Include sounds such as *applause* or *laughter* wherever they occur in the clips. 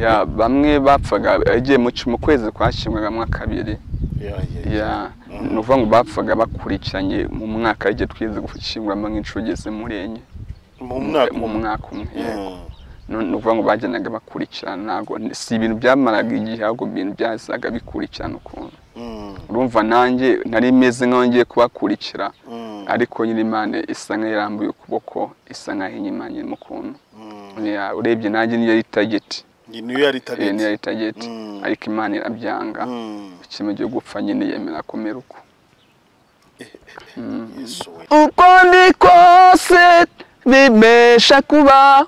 ya bamwe bapfaga yagiye mu kwezi kwashimwagamo kabiri ya ni ukuvuga ngo bapfaga bakurikiranye mu mwaka igihe twize gushyinguramo nk'inshuro igeze muri enye mu mwaka umwe. Mm. Ni ukuvuga ngo bagendaga bakurikirana ntabwo si ibintu byamaraga igihe ahubwo ibintu byazaga bikurikirana ukuntu Mm. urumva nanjye nari meze nk'aho ngiye kubakurikira Mm. ariko nyine imana isa nk'aho irambuye ukuboko isa nk'aho inyimanye mu kuntu Mm. Ya, urebye nanjye niyo yari tageti Iyi niyo yari Eh, target. niyo yari tageti Mm. ariko imana irabyanga Mm. ikime cyo gupfa nyine yemera kumera uko Yesu we. uko ndi kose bimesha kubaho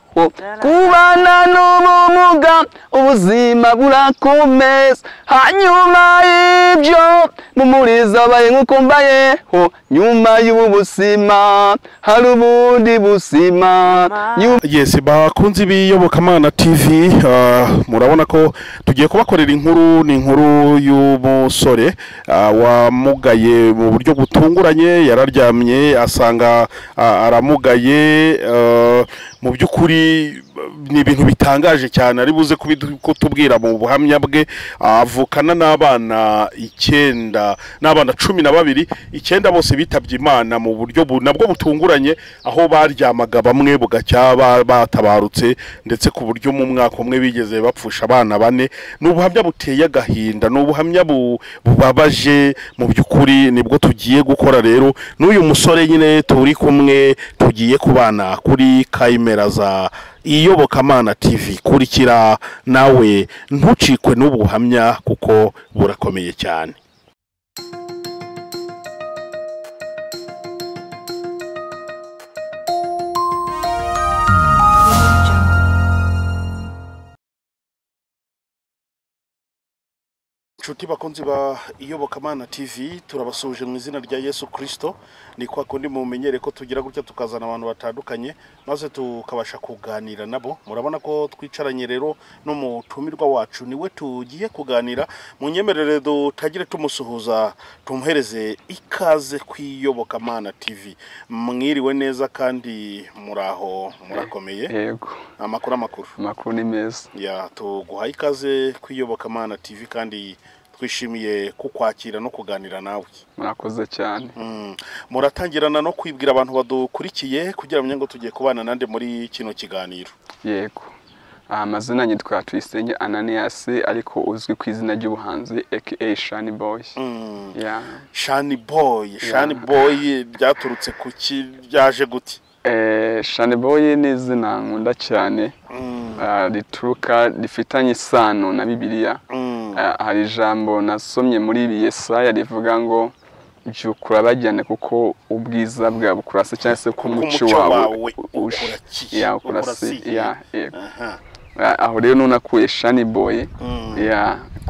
kubana n'ubumuga ubuzima burakomeza. Hanyuma y'ibyo mumuriza abaye nk'uko mbayeho nyuma y'ubu buzima hari ubundi buzima Nyuma- Yes, bakunzi b'iyobokamana TV uh, murabona ko tugiye kubakorera inkuru ni inkuru y'umusore uh, wamugaye mu buryo butunguranye yararyamye asanga uh, aramugaye uh, mu by'ukuri ni ibintu bitangaje cyane. Ari buze kutubwira mu buhamya bwe. Avukana n'abana icyenda n'abana cumi na babiri. Icyenda bose bitabye imana mu buryo bu- nabwo butunguranye aho baryamaga bamwe bugacya ba- batabarutse ndetse ku buryo mu mwaka umwe bigeze bapfusha abana bane. Ni ubuhamya buteye agahinda ni ubuhamya bu- bubabaje. Mu by'ukuri ni bwo tugiye gukora rero. N'uyu musore nyine turi kumwe tugiye kubana kuri kamera za iyobokamana tv kurikira nawe ntucikwe n'ubuhamya kuko burakomeye cyane. Inshuti bakunzi ba iyobokamana tv turabasuhuje mu izina rya yesu kirisito ni kwa kundi mumenyere ko tugira gutya tukazana abantu batandukanye maze tukabasha kuganira nabo. Murabona ko twicaranye rero n'umutumirwa wacu ni we tugiye kuganira. Mu nyemerere dutagire tumusuhuza tumuhereze ikaze ku iyobokamana tv mwiriwe neza kandi muraho murakomeye. Yego. Amakuru amakuru. Amakuru ni meza. Ya tuguhaye ikaze ku iyobokamana tv kandi twishimiye kukwakira no kuganira nawe. Murakoze cyane. Mm. muratangirana no kwibwira abantu badukurikiye kugira ngo tugiye kubana nande muri kino kiganiro. Yego. Amazina yitwa tuyisenge ananiyasi ariko uzwi ku izina ry'ubuhanzi aka shani boy. Mm. shani boy. Shani boy byaturutse ku ki byaje gute? Eh, shani boy ni izina nkunda cyane. Mm. Ah, rituruka rifitanye isano na bibiliya. Hari ijambo nasomye muri yesaya rivuga ngo byukura bajyane kuko ubwiza bwawe bukurase cyangwa se ko umuco wawe ukurase. Ah, aho rero nunakuye shani boy. Mm.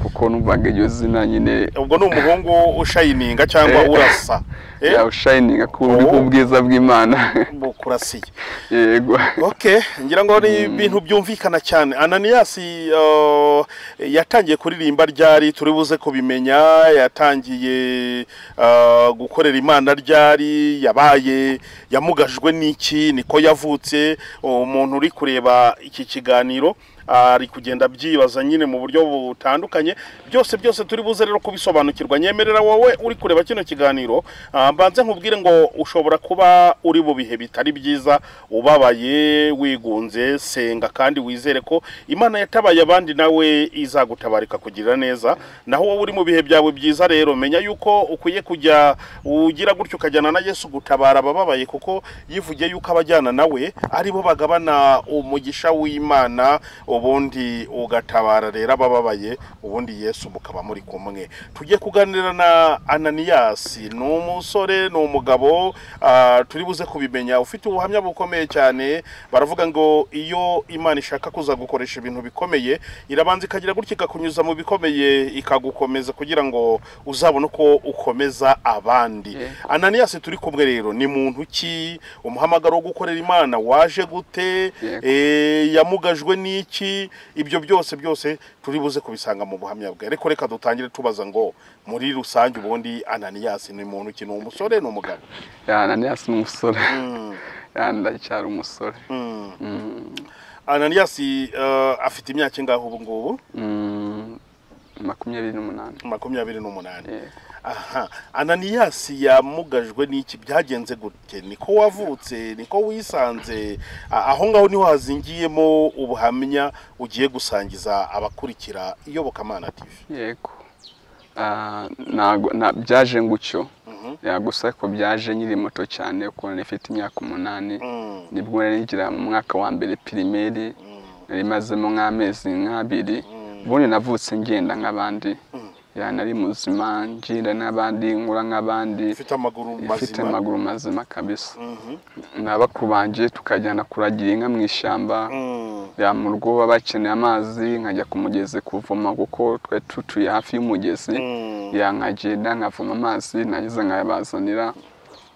Kuko numvaga iryo zina nyine ubwo ni umuhungu ushayininga cyangwa Eh. urasa. *laughs* Eh? ushayininga ku Oh. ubwiza bw'imana. Bukurasiye *laughs* yego. Ok ngira ngo ni ibintu byumvikana cyane. Ananiyasi uh, yatangiye kuririmba ryari? Turi buze kubimenya. Yatangiye uh, gukorera imana ryari? Yabaye yamugajwe n'iki? Niko yavutse. Umuntu uri kureba iki kiganiro. Ari kugenda abyibaza nyine mu buryo butandukanye. Byose byose turi buze rero kubisobanukirwa. Nyemerera wowe uri kureba kino kiganiro ah, mbanze nkubwire ngo ushobora kuba uri mu bihe bitari byiza ubabaye wigunze senga kandi wizere ko imana yatabaye abandi nawe izagutabarika kugirira neza. Naho wowe uri mu bihe byawe byiza rero menya yuko ukwiye kujya ugira gutyo ukajyana na yesu gutabara abababaye kuko yivugiye yuko abajyana nawe ari bo bagabana umugisha w'imana ubundi ugatabara rero abababaye ubundi yesu mukaba muri kumwe. Tugiye kuganira na ananiyasi ni umusore ni umugabo ah, turi buze kubimenya. Ufite ubuhamya bukomeye cyane baravuga ngo iyo imana ishaka kuza gukoresha ibintu bikomeye irabanza ikagira gutya ikakunyuza mu bikomeye ikagukomeza kugira ngo uzabone uko ukomeza abandi. Yego. ananiyasi turi kumwe rero. Ni muntu ki? Umuhamagaro wo gukorera imana waje gute? Yego. Eh, yamugajwe n'iki? Ibyo byose byose turi buze kubisanga mu buhamya bwe. Ariko reka dutangire tubaza ngo muri rusange ubundi ananiyasi ni muntu ki? Ni umusore ni umugabo? Ya ananiyasi ni umusore. Mm, *laughs* ya ndacyari umusore. Mm. Mm. ananiyasi eh, afite imyaka ingahe ubu ngubu? Makumyabiri n'umunani. Makumyabiri n'umunani. Aha. Ananiyasi yamugajwe n'iki byagenze gute? Niko wavutse niko wisanze? Aho ngaho ni ho hazingiyemo ubuhamya ugiye gusangiza abakurikira iyobokamana tv yego. Byaje ngutyo. Mhm. Gusa ariko byaje nkiri muto cyane kuko nifite imyaka umunani. Mm, ni bwo nari ngira mu mwaka wa mbere pirimeri. Mm, nari mazemo nk'amezi nk'abiri. Mm, ubundi navutse ngenda nk'abandi. Mm. ya nari muzima ngenda n'abandi nkura nk'abandi. Ifite amaguru mazima. kabisa. Mhm. na bakuru banjye tukajyana kuragira inka mu ishyamba. Mm, ya mu rugo baba bakeneye amazi nkajya ku mugezi kuvoma kuko twari tutuye hafi y'umugezi. Mm, ya nkagenda nkavoma amazi nageze nkayabazanira.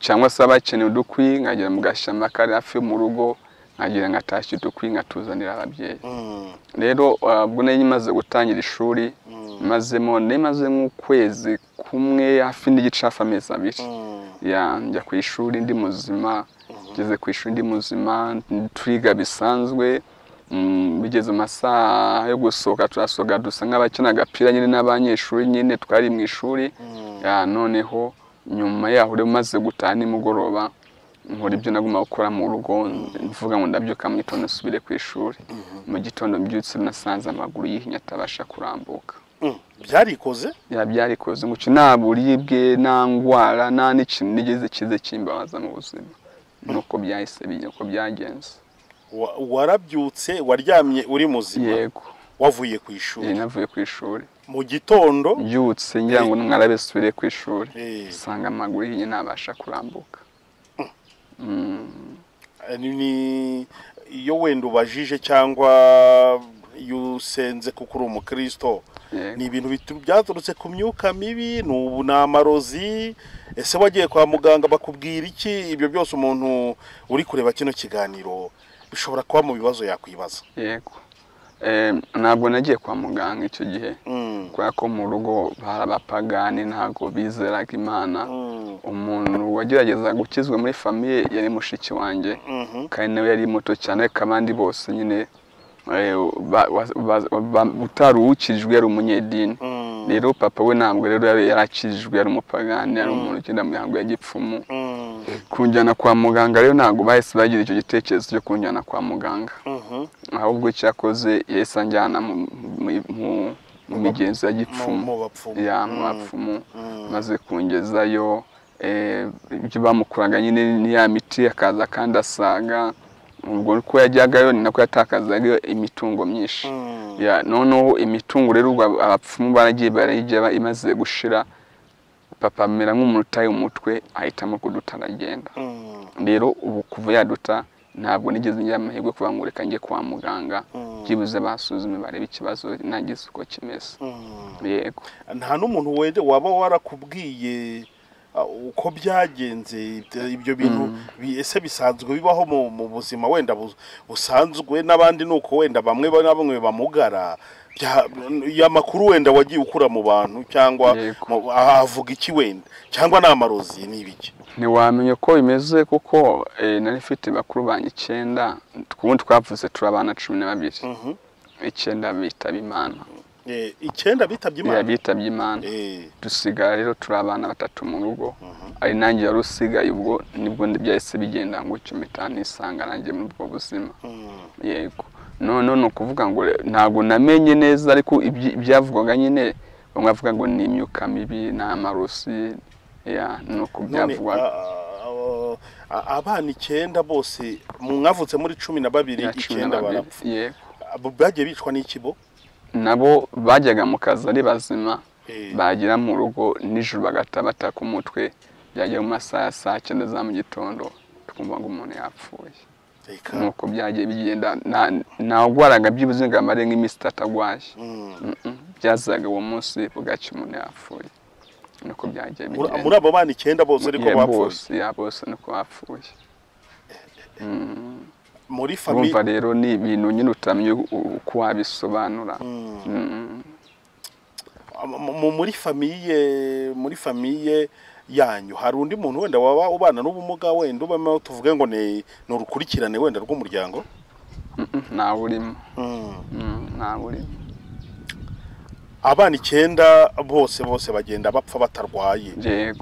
Cyangwa se abakeneye udukwi nkagera mu gashyamba kari hafi yo mu rugo. Nkagera ngatashya udukwi nkatuzanira ababyeyi. Mm, rero ubwo nari maze gutangira ishuri mm, mazemo nari nk'ukwezi kumwe hafi n'igice hafi amezi abiri. Mm, ya njya ku ishuri ndi muzima ngeze ku ishuri ndi muzima turiga bisanzwe bigeze mu masaha yo gusohoka turasohoka dusa nk'abakina agapira nyine n'abanyeshuri nyine twari mu ishuri. Noneho nyuma yaho rero maze gutaha nimugoroba nkora ibyo nagomba gukora mu rugo mvuga ngo ndabyuka mu gitondo nsubire ku ishuri. Mu gitondo mbyutse nasanze amaguru yihinnye atabasha kurambuka. Mm, byarikoze? Ya byarikoze. Ngo nta buribwe nta ndwara nta n'ikintu nigeze kize kimbabaza mu buzima. Nuko byahise bijya uko byagenze. Wa- warabyutse waryamye uri muzima? Yego. Wavuye ku ishuri? Navuye ku ishuri. Mu gitondo? Mbyutse ngira ngo mwarabe subire ku ishuri. Eh. usanga amaguru yihinnye ntabasha kurambuka. Eh, iyo wenda ubajije cyangwa iyo usenze kuko uri umukristo ni ibintu byaturutse ku myuka mibi ni amarozi ese wagiye kwa muganga bakubwira iki? Ibyo byose umuntu uri kureba kino kiganiro bishobora kuba mu bibazo yakwibaza. Yego. Ntabwo nagiye kwa muganga icyo gihe. Mm, kubera ko mu rugo bari abapagani ntabwo bizeraga imana. Mm, umuntu wagerageza gukizwa muri famiye yari mushiki wanjye. Mhm, kandi nawe yari muto cyane abandi bose nyine eh, utari uwukijijwe yari umunyedini. Mm, rero papa we ntabwo rero yari yarakijijwe yari umupagani yari umuntu ugenda mu mihango ya gipfumu. Mm, kunjyana kwa muganga rero ntabwo bahise bagira icyo gitekerezo cyo kunjyana kwa muganga. Mhm. ahubwo icyo yakoze yahise anjyana mu- migenzo ya Mu- gipfumu ya Mm, bapfumu. Mm. maze kungezayo eh, ibyo bamukuraga nyine ni ya miti akaza kandi asaga. Ubwo uko yajyagayo ni nako yatakazagayo imitungo myinshi. Mm, ya noneho imitungo rero abapfumu baragiye barayijya imaze gushira. Papa amera nk'umuntu utaye umutwe ahitamo kuduta aragenda mm, rero ubu kuva yaduta ntabwo nigeze ngira amahirwe kuvuga ngo reka njye kwa muganga. Mm. byibuze basuzume barebe ikibazo nagize uko kimeze. Yego. Nta n'umuntu waba warakubwiye uko byagenze ibyo- bintu bi- ese bisanzwe bibaho mu, buzima wenda bu- busanzwe n'abandi ni uko wenda bamwe ba- na bamwe bamugara. Makuru wenda wagiye ukura mu bantu cyangwa ahavuga iki wenda? Cyangwa ni amarozi ni ibiki? Ntiwamenya uko bimeze kuko eh, nari mfite bakuru banjye icyenda ubundi twavuze turi abana cumi na babiri. Mhm. icyenda bitaba imana icyenda bitabye imana. bitabye imana. Eh, dusigara rero turi abana batatu mu rugo. Ari nanjye wari usigaye ubwo ni bwo byahise bigenda ngo mpita nisanga nanjye muri ubwo buzima. Mm, yego. None ni ukuvuga ngo ntabwo namenye neza ariko ibyavugwaga nyine bamwe bavuga ngo ni imyuka mibi ni amarosi ya ni uko byavugwaga. abana icyenda bose mwavutse muri cumi na babiri icyenda barapfa. Bagiye bicwa n'ikibo? Nabo bajyaga mu kazi ari bazima Eh, bagera mu rugo nijoro bagahita bataka umutwe byagera mu masaha ya saa cyenda za mu gitondo twumva ngo umuntu yapfuye. Nuko byagiye bigenda nta- ntawugwaraga byibuze ngo amare nk'iminsi itatu Mm. Mm-mm. byazaga uwo munsi bugacya umuntu yapfuye. Nuko byagiye bigenda. muri abo bana icyenda bose ariko bapfuye. bose nuko bapfuye. Mm. Muri famiye urumva rero ni ibintu nyine utamenya u- uko wabisobanura Mm. Mm. Mu- muri famiye muri famiye yanyu hari undi muntu wenda waba ubana n'ubumuga wenda ubamo tuvuge ngo ni urukurikirane wenda rw'umuryango ntawe urimo Mm. Mm, ntawe urimo abana icyenda bose bose bagenda bapfa batarwaye.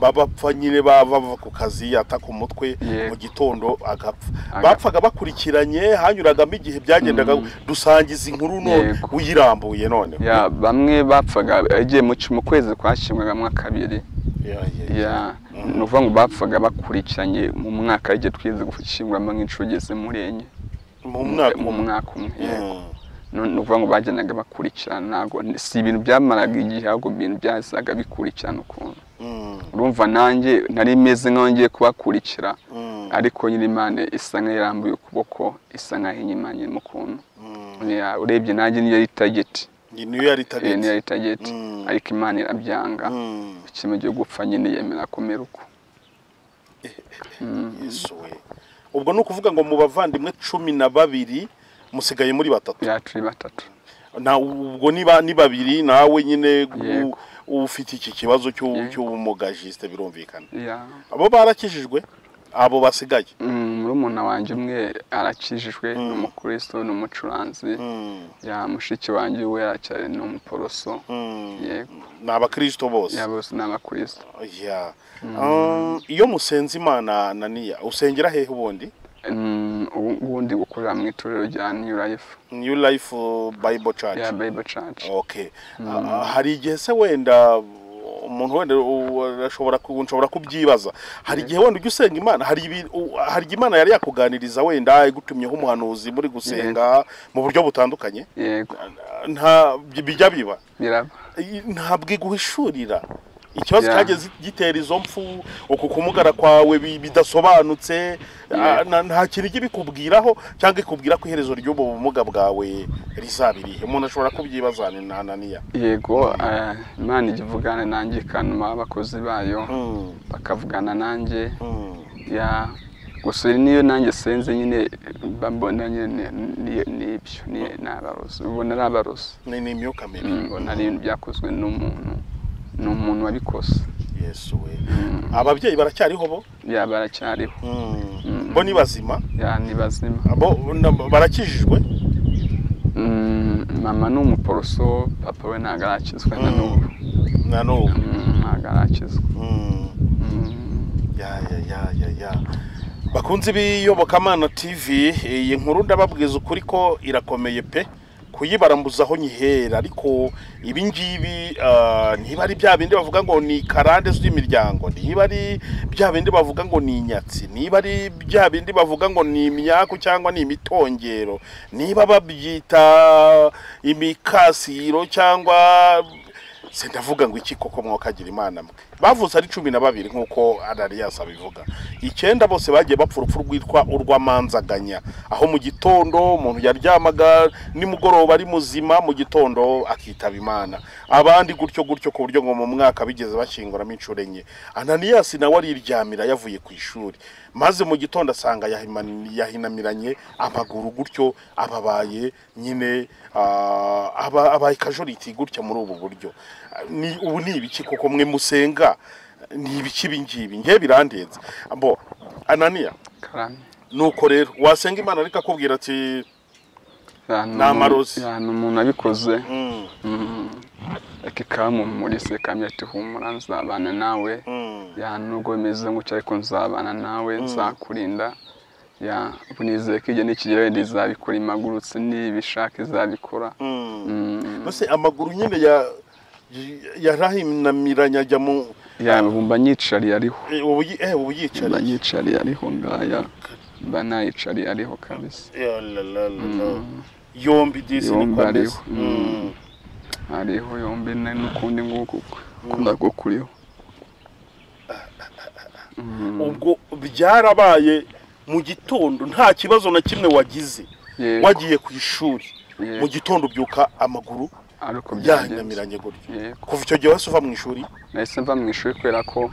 Babapfa nyine bava ku kazi ataka umutwe mu gitondo agapfa. Aga- bapfaga bakurikiranye hanyuragamo igihe byagendaga dusangiza inkuru none uyirambuye none. Ya bamwe bapfaga yagiye mu kwezi kwashimwagamo kabiri. Ya ni ukuvuga ngo bapfaga bakurikiranye mu mwaka igihe twize gushyinguramo nk'inshuro igeze muri enye mu mwaka umwe. Ni ukuvuga ngo bagendaga bakurikirana ntabwo si ibintu byamaraga igihe ahubwo ibintu byazaga bikurikirana ukuntu. Mm. urumva nanjye nari meze nk'aho ngiye kubakurikira Mm. ariko nyine imana isa nk'aho irambuye ukuboko isa nk'aho inyimanye mu kuntu. Mm. Urebye nanjye niyo yari tageti niyo yari Eh, tageti Mm. ariko imana irabyanga. Kimwe cyo gupfa nyine yemera kumera uko Yesu we. Ubwo ni ukuvuga ngo mu bavandimwe cumi na babiri musigaye muri batatu. Ya turi batatu. Na ubwo niba ni babiri nawe nyine ufite iki kibazo cy'ubumuga jisite birumvikana. Abo barakijijwe abo basigaye. Mm, murumuna wanjye umwe arakijijwe ni Mm. umukristo ni umucuranzi. Mm. ya mushiki wanjye we aracyari ni umuporoso. Yego. Ni abakristo bose. Bose ni abakristo. Um, iyo musenze imana naniya usengera hehe ubundi? ubu ubundi gukorera mu itorero rya new life. New life uh, bible church. Ya bible church. Okay Ah, hari igihe se wenda umuntu wenda u- arashobora ku- nshobora kubyibaza. Hari igihe wenda ujya usenga imana hari imana yari yakuganiriza wenda igutumyeho umuhanuzi muri gusenga mu buryo butandukanye. Nta bijya biba. Biraba. Ntabwo iguhishurira. Ikibazo cyageze gitera izo mpfu uku kumugara kwawe bi- bidasobanutse. Ah, nta kintu ijya ibikubwiraho cyangwa ikubwira ko iherezo ry'ubu bumuga bwawe rizaba irihe umuntu ashobora kubyibaza ni na naniya yego eh, imana ijya ivugana nanjye ikanuma abakozi bayo Mm, bakavugana nanjye. Mm, ya gusa niyo nanjye senze nyine mbona nyine ni- ni- abarozi ubona ari abarozi ni imyuka mibi. Mbona ari ibintu byakozwe n'umuntu. Ni umuntu wabikoze. Yesu we. Ababyeyi baracyariho bo? Ya baracyariho. Mm, bo ni bazima? Ya ni bazima. Bo na- barakijijwe? Mama ni umuporoso papa we ntabwo arakizwa na n'ubu. Na n'ubu? Ntabwo arakizwa ya ya ya ya ya. Bakunze b'iyobokamana tv iyi nkuru ndababwiza ukuri ko irakomeye pe. Kuyibarambuzaho nyihera. Ariko ibi ngibi ah, niba ari bya bindi bavuga ngo ni karande z'imiryango niba ari bya bindi bavuga ngo ni inyatsi niba ari bya bindi bavuga ngo ni imyaku cyangwa ni imitongero. Niba babyita imikasiro cyangwa se ndavuga ngo iki koko mwokagira imana mwe. Bavuze ari cumi na babiri nk'uko arariyasi abivuga. Icyenda bose bagiye bapfa urupfu rwitwa urw'amanzaganya. Aho mu gitondo umuntu yaryamaga nimugoroba ari muzima mu gitondo akitaba imana. Abandi gutyo gutyo ku buryo ngo mu mwaka bigeze bashyinguramo inshuro enye. Ananiyasi nawe ariryamira yavuye ku ishuri. Maze mu gitondo asanga yahinamiranye amaguru gutyo ababaye nyine ah, aba- abaye kajoriti gutya muri ubu buryo. Ubu ni ibiki koko mwe musenga? Ni ibiki ibi ngibi? Ngewe birandenze bo ananiya. Nuko rero wasenga imana ariko akubwira ati Ni amarozi. umuntu abikoze. Mm, Mm, reka ikamuhumurize kamya ati humura nzabana nawe. Mm, ya nubwo bimeze gutya ariko nzabana nawe nzakurinda. Ya bunizeye ko igihe nikigera wenda izabikora imagurutse nibishaka izabikora mm. Mm, mbese amaguru nyine ya yarahinamiranye ajya mu ya bumva nyicariye ariho eh, ubu eh, ubu mba yicariye nyicariye ariho ngaya. Mba nayicariye ariho kabisa. Ya la la la la. yombi disi niko ameze ariho. Mm. hariho yombi n'ukundi nguku. Nako kuriho. Ubwo byarabaye mu gitondo nta kibazo na kimwe wagize. Wagiye ku ishuri. Mu gitondo ubyuka amaguru. Gutyo yego kuva icyo gihe wese uva mu ishuri nahise mva mu ishuri kubera ko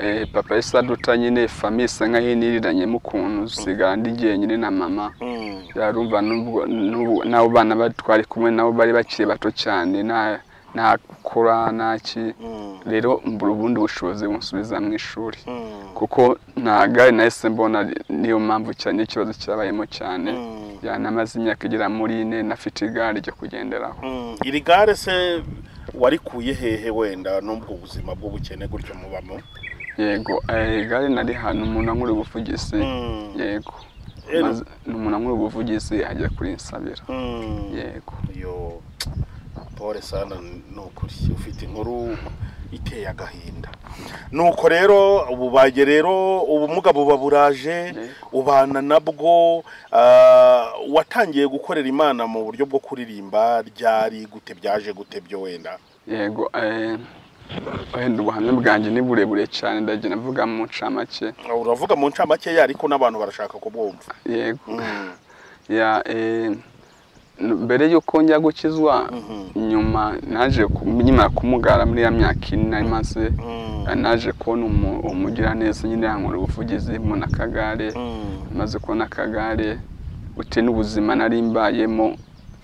eh, papa yahise aduta nyine famiye isa nkaho iniriranyemo ukuntu sigara ndi jyenyine na mama Mm. yarumva n'abo bana twari kumwe nabo bari bakiri bato cyane nta nta gukora nta ki Mm. rero mbura ubundi bushobozi bunsubiza mu ishuri Mm. kuko nta gare nahise mbona niyo mpamvu cyane ikibazo cyabayemo cyane. Yanamaze imyaka igera muri ine nafite igare ryo kugenderaho. Mm, iri gare se warikuye hehe wenda? N'ubwo buzima bw'ubukene gutyo mubamo yego eh, igare nari hano umuntu ankora ubuvugizi Mm. yego. Umuntu ankora ubuvugizi ajya kuri nsabira Mm. yego. Yo pole sana ni ukuri ufite inkuru? Iteye agahinda nuko rero ububaye rero ubumuga buba buraje ubana nabwo ah, watangiye gukorera imana mu buryo bwo kuririmba ryari gute byaje gute byo wenda? Yego eh, wenda ubuhamya bwanjye ni burebure cyane ndagenda mvuga mu ncamake. Uravuga mu ncamakeya ariko n'abantu barashaka kubwumva. Yego. Mm. ya eh, mbere y'uko njya gukizwa Mhm. nyuma naje nkimara kumugara muri ya myaka ine nari maze eh, naje kubona umu- umugiraneza nyine yankora ubuvugizi mbona akagare Mm. maze kubona akagare bitewe n'ubuzima nari mbayemo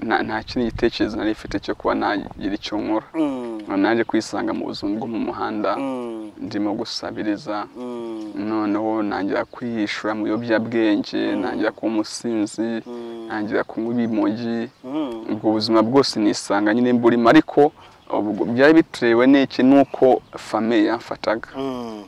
nta kindi gitekerezo nari mfite cyo kuba nagira icyo nkora. Mm. naje kwisanga mu buzima bwo mu muhanda Mm. ndimo gusabiriza. Mm. noneho nangira kwihishura mu biyobyabwenge nangira kuba umusinzi nangira kunywa ibimogi ubwo buzima bwose nisanga nyine mburimo ariko byari bitewe n'iki? Nuko famiye yamfataga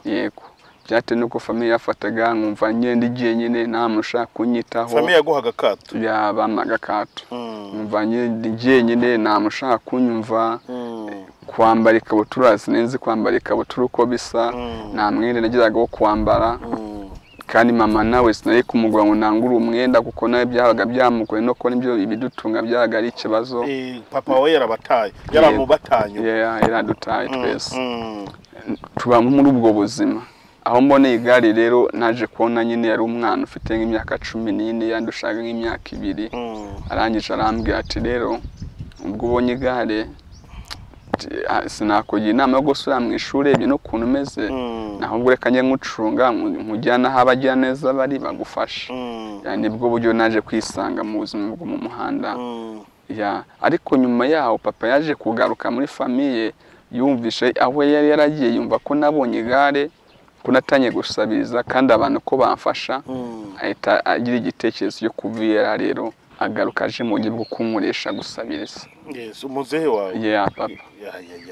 yego. Byatewe nuko famiye yafataga nkumva ngenda igihe nyine nta muntu ushaka kunyitaho. Famiye yaguhaga akato? Yabampaga akato. Mm. nkumva ngenda igihe nyine nta muntu ushaka kunyumva. Mm. kwambara ikabutura sinzi kwambara ikabutura uko bisa. Mm. nta mwenda nagiraga wo kwambara. Kandi mama nawe sinari kumugura ngo nangure umwenda kuko nawe byabaga byamugoye no kubona ibyo ibidutunga byabaga ari ikibazo. Eh, papa we yarabataye yaramubatanye Yeah, yaradutaye twese. Tuba muri ubwo buzima. Aho mboneye igare rero naje kubona nyine yari umwana ufite nk'imyaka cumi n'ine yandushaga nk'imyaka ibiri Mm. arangije arambwira ati rero ubwo ubonye igare sinakugira inama yo gusubira mu ishuri urebye n'ukuntu umeze Mm. ahubwo reka njye nkucunga nku- nkujyana aho abagiraneza bari bagufasha Mm. Nibwo buryo naje kwisanga mu buzima bwo mu muhanda ya ariko nyuma yaho papa yaje kugaruka muri famiye yumvishe aho yari yaragiye yumva ko nabonye igare ko natangiye gusabiriza kandi abantu ko bamfasha Mm. ahita agira igitekerezo cyo kuvira rero agaruka aje mu buryo bwo kunkoresha gusabiriza umuzehe wawe.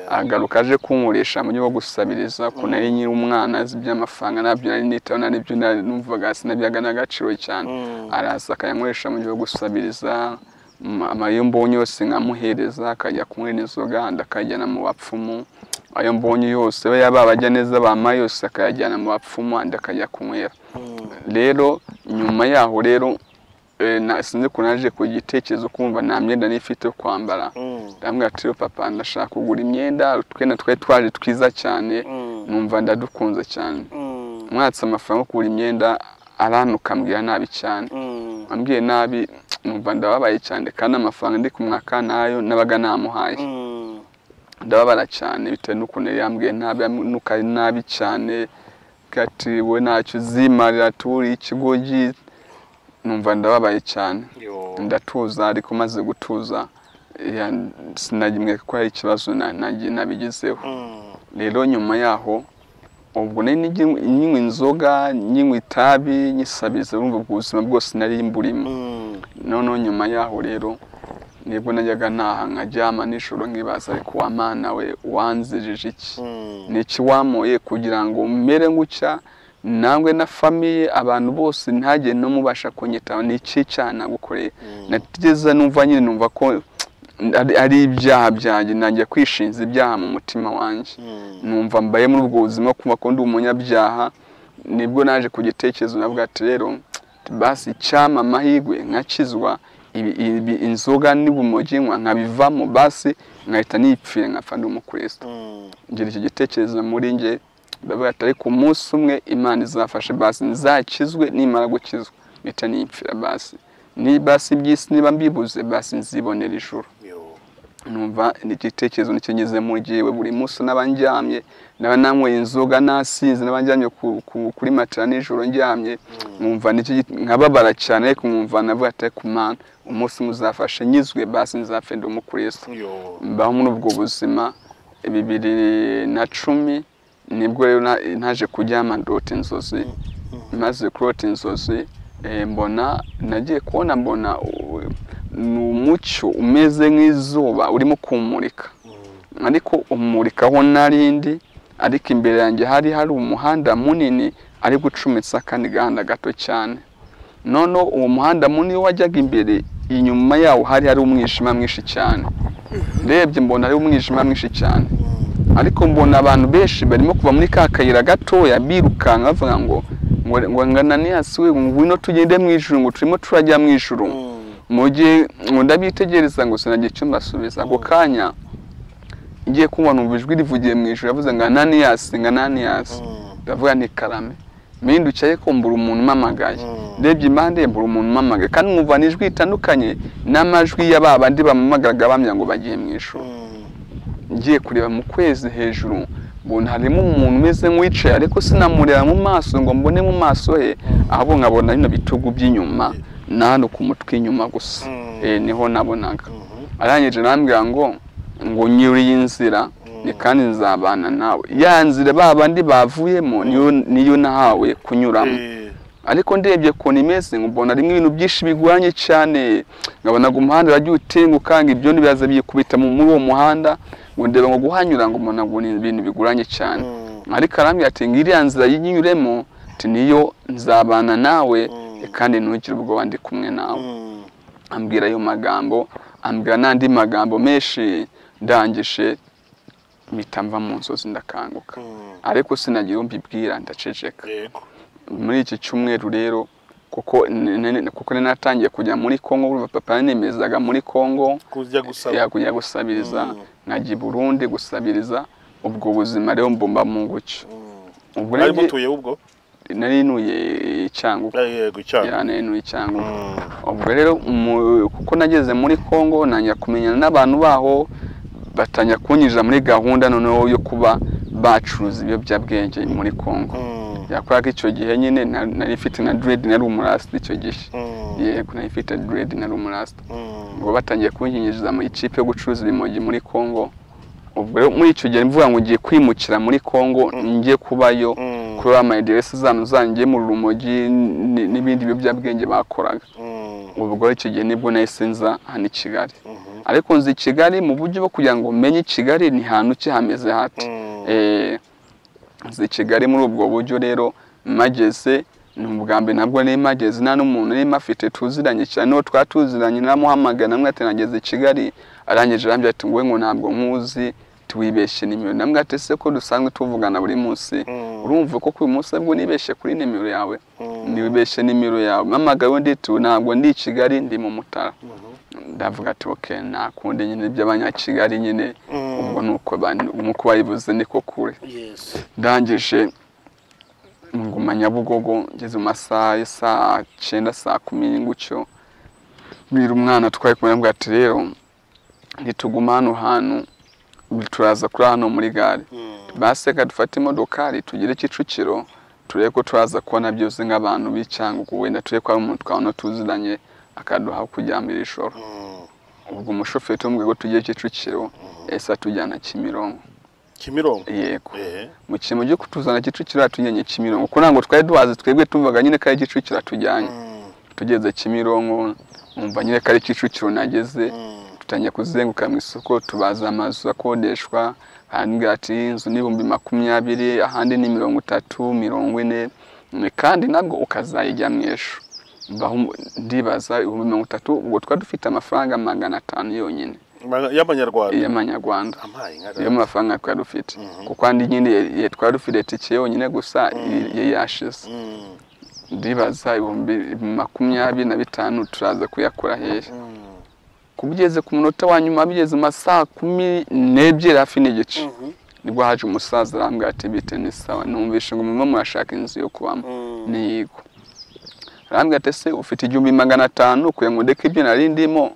Agaruka aje kunkoresha mu buryo bwo gusabiriza ko nari nyiri umwana azi iby'amafaranga na byo nari nitaho nari numvaga sinabyaga n'agaciro cyane. Mm. araza akayankoresha mu buryo bwo gusabiriza amayo mbonye yose nkamuhereza akajya kunywera inzoga ndakajyana mu bapfumu. Ayo mbonye yose we yaba abajya neza bama yose akayajyana mu bapfumu akajya kunywera. Mm. rero nyuma yaho rero eh, na- sinzi ko naje ku gitekerezo kumva nta myenda nifite yo kwambara. Mm. ndamubwira ati "Rero papa ndashaka kugura imyenda twenda twari twaje twiza cyane Mm. numva ndadukunze cyane. Mwatse amafaranga yo kugura imyenda arantuka ambwira nabi cyane. Ambwiye nabi numva ndababaye cyane kandi amafaranga ndi kumwaka na yo nabaga namuhaye Mm. ndababara cyane bitewe n'ukuntu yambwiye nabi nuka ari nabi cyane gati we ntacyo uzimarira turi ikigogi numva ndababaye cyane ndatuza ariko maze gutuza sinagimwe ko hari ikibazo nabigezeho Mm. rero nyuma yaho ubwo nari nyinywa inzoga nyinywa itabi nyisabiriza urumva ubwo buzima bwose nari mburimo Mm. Noneho nyuma yaho rero ni bwo najyaga ntaha nkaryama nijoro nkibaza ariko wa mana we wanzijije iki? Mm. ni iki wamoye kugira ngo mere gutya nangwe na famiye abantu bose ntajye no mubasha kunyitaho. Ni iki cyaha nagukoreye Mm. natigeze numva nyine numva ko ari, ibyaha byanjye. Nanjye kwishinza ibyaha mu mutima wanjye. Mm. numva mbaye muri ubwo buzima kumva ko ndi umunyabyaha. Nibwo naje ku gitekerezo navuga ati rero basi icyama amahirwe nkakizwa inzoga n'ubumogi nkabivamo basi nkahita nipfira nkapfa ndi umukristo Mm. ngira icyo gitekerezo muri njye ndavuga ati ariko umunsi umwe imana izafashe basi nzakizwe nimara gukizwa mpita nipfira basi ni basi iby'isi niba mbibuze basi nzibonera ijuru Yo. numva ni igitekerezo ni cyo ngeze mu gihe buri munsi naba ndyamye naba nanyweye inzoga nasinze naba njyamye ku- ku- kuri matera nijoro ni cyo git- nkababara cyane ariko nkumva navuga ati ku mana umunsi muzafashe nyizwe basi nzapfe ndi umukristo. Mbaho muri ubwo buzima bibiri na cumi ni bwo rero na- naje kuryama ndota inzozi maze kurota inzozi Eh, mbona nagiye kubona mbona ni umucyo umeze nk'izuba urimo kumurika. Ariko umurika aho narindi ariko imbere yanjye hari hari umuhanda munini ari gucumitsa akandi gahanda gato cyane. Noneho uwo muhanda munini wajyaga imbere inyuma yawo hari hari umwijima mwinshi cyane. Ndebye mbona ari umwijima mwinshi cyane. Ariko mbona abantu benshi barimo kuva muri ka kayira gatoya birukanka bavuga ngo ngo ngananiyasi we ngwino tugende mu ijuru ngo turimo turajya mu ijuru. Mu gihe ngo ndabitegereza ngo sinagira icyo mbasubiza. Ako kanya ngiye kumva numva ijwi rivugiye mu ijuru yavuze ngo ananiyasi ngo ananiyasi ndavuga ni karame. Mpindukiye ko mbura umuntu umamagaye ndebye impande mbura umuntu umamagaye kandi mwumva ni ijwi ritandukanye n'amajwi ya ba bandi bamamagaraga bamya ngo bagiye mu ijuru. Ngiye kureba mu kwezi hejuru mbona harimo umuntu umeze nk'uwicaye ariko sinamureba mu maso ngo mbone mu maso he ahubwo nkabona bino bitugu by'inyuma na hano ku mutwe inyuma gusa. Eh, ni ho nabonaga. Arangije arambwira ngo ngo nyuri iyi nzira ni kandi nzabana nawe. Ya nzira ba bandi bavuyemo niyo niyo nahawe kunyuramo. Ariko ndebye ukuntu imeze nkubona harimo ibintu byinshi bigoranye cyane ngabonaga umuhanda uragiye utenguka ngo ibyo ntibibaza biyikubita mu- muri uwo muhanda ngo ndeba ngo guhanyura ngo mbona ngo ni ibintu bigoranye cyane. Ariko arambwira ati ngo iriya nzira yinyuremo niyo nzabana nawe kandi ntugire ubwoba ndi kumwe nawe. Ambwira ayo magambo ambwira n'andi magambo menshi ndangije mpita mva mu nzozi ndakanguka. Ariko sinagira mbibwira ndaceceka. Muri iki cyumweru rero kuko n- n- kuko nari natangiye kujya muri Kongo urumva papa yanemezaga muri Kongo. Kujya gusabiriza. Mm. nkajya i Burundi gusabiriza. Ubwo buzima rero mbumba mu gucyo ubwo? mwari nari nuye icyangugu yego icyago ya nari nuye icyangugu ubwo rero kuko nageze muri Kongo nanjya kumenyana n'abantu baho batangira kunyinjira muri gahunda noneho yo kuba bacuruza ibiyobyabwenge muri Kongo yakora ko icyo gihe nyine na- nari mfite na dread nari umurasita icyo gihe. Yego nari mfite dread nari umurasita ubwo batangiye kunyinjiza mu ikipe yo gucuruza ibimogi muri Kongo ubwo muri icyo gihe mvuga ngo ngiye kwimukira muri Kongo ngiye kubayo. Kuri amadiresi zano zanjye mu rumogi n'ibindi biyobyabwenge bakoraga. Ubwo icyo gihe ni bwo nahise nza hano i Kigali. Ariko nzi i Kigali mu buryo bwo kugira ngo menye i Kigali ni hantu ki hameze hati. Eh, nzi i Kigali muri ubwo buryo rero mageze ni ubwa mbere nabwo nari mageze nta n'umuntu nari mafite tuziranye cyane. N'uwo twari tuziranye namuhamagara namwe ati nageze i Kigali. Arangije arambwira ati ngo ngo ntabwo nkuzi. Tiwibeshye nimero namwe ati se ko dusanzwe tuvugana buri munsi urumva ko uyu munsi bwo nibeshye kuri nimero yawe. Nibeshye nimero yawe. Mpamagaye undi ati ntabwo ndi i Kigali ndi mu Mutara. Ndavuga ati ok nta kundi nyine by'abanyakigali nyine. Ubwo ni uko nk'uko bayivuze niko kure. Ndangije nguma nyabugogo ngeze mu masaha ya saa cyenda saa kumi gutyo mbwira umwana twari kumwe ati rero nituguma hano hantu turaza kuri hano muri gare. Baseka dufate imodokari tugere Kicukiro turebe ko turaza kubona byose nk'abantu b'icyangugu wenda turebe ko hari umuntu twabona tuziranye akaduha kujyambira ijoro ubwo umushoferi tumubwiye ko tugiye Kicukiro yahise atujyana Kimironko? Kimironko? Yego. Ehe mu kintu cyo kutuzana Kicukiro atujyanye Kimironko. Kuko ntabwo twari duhazi twebwe tuvuga nyine ko ari Kicukiro atujyanye. Tugeze Kimironko numva nyine ko ari Kicukiro nageze. Dutangiye kuzenguka mu isoko tubaza amazu akodeshwa hambwira ati inzu n'ibihumbi makumyabiri ahandi ni mirongo itatu mirongo ine. Mm, kandi nabwo ukazayijya mu Mbaho ndibaza ibihumbi mirongo itatu ubwo twari dufite amafaranga magana atanu yonyine. Ma- y'amanyarwanda. Y'amanyarwanda. Niyo mafaranga twari dufite. Kuko andi nyine twari dufite tike yonyine gusa ye yashize. Ndibaza ibihumbi makumyabiri na bitanu turaza kuyakora hehe? Kuba ugeze ku munota wa nyuma bigeze mu masaha kumi n'ebyiri hafi n'igice ni bwo haje umusaza arambwira ati bite ni sawa numvishe ngo murimo murashaka inzu yo kubamo. Ni yego arambwira ati ese ufite igihumbi magana atanu kugira ngo ndeke ibyo nari ndimo?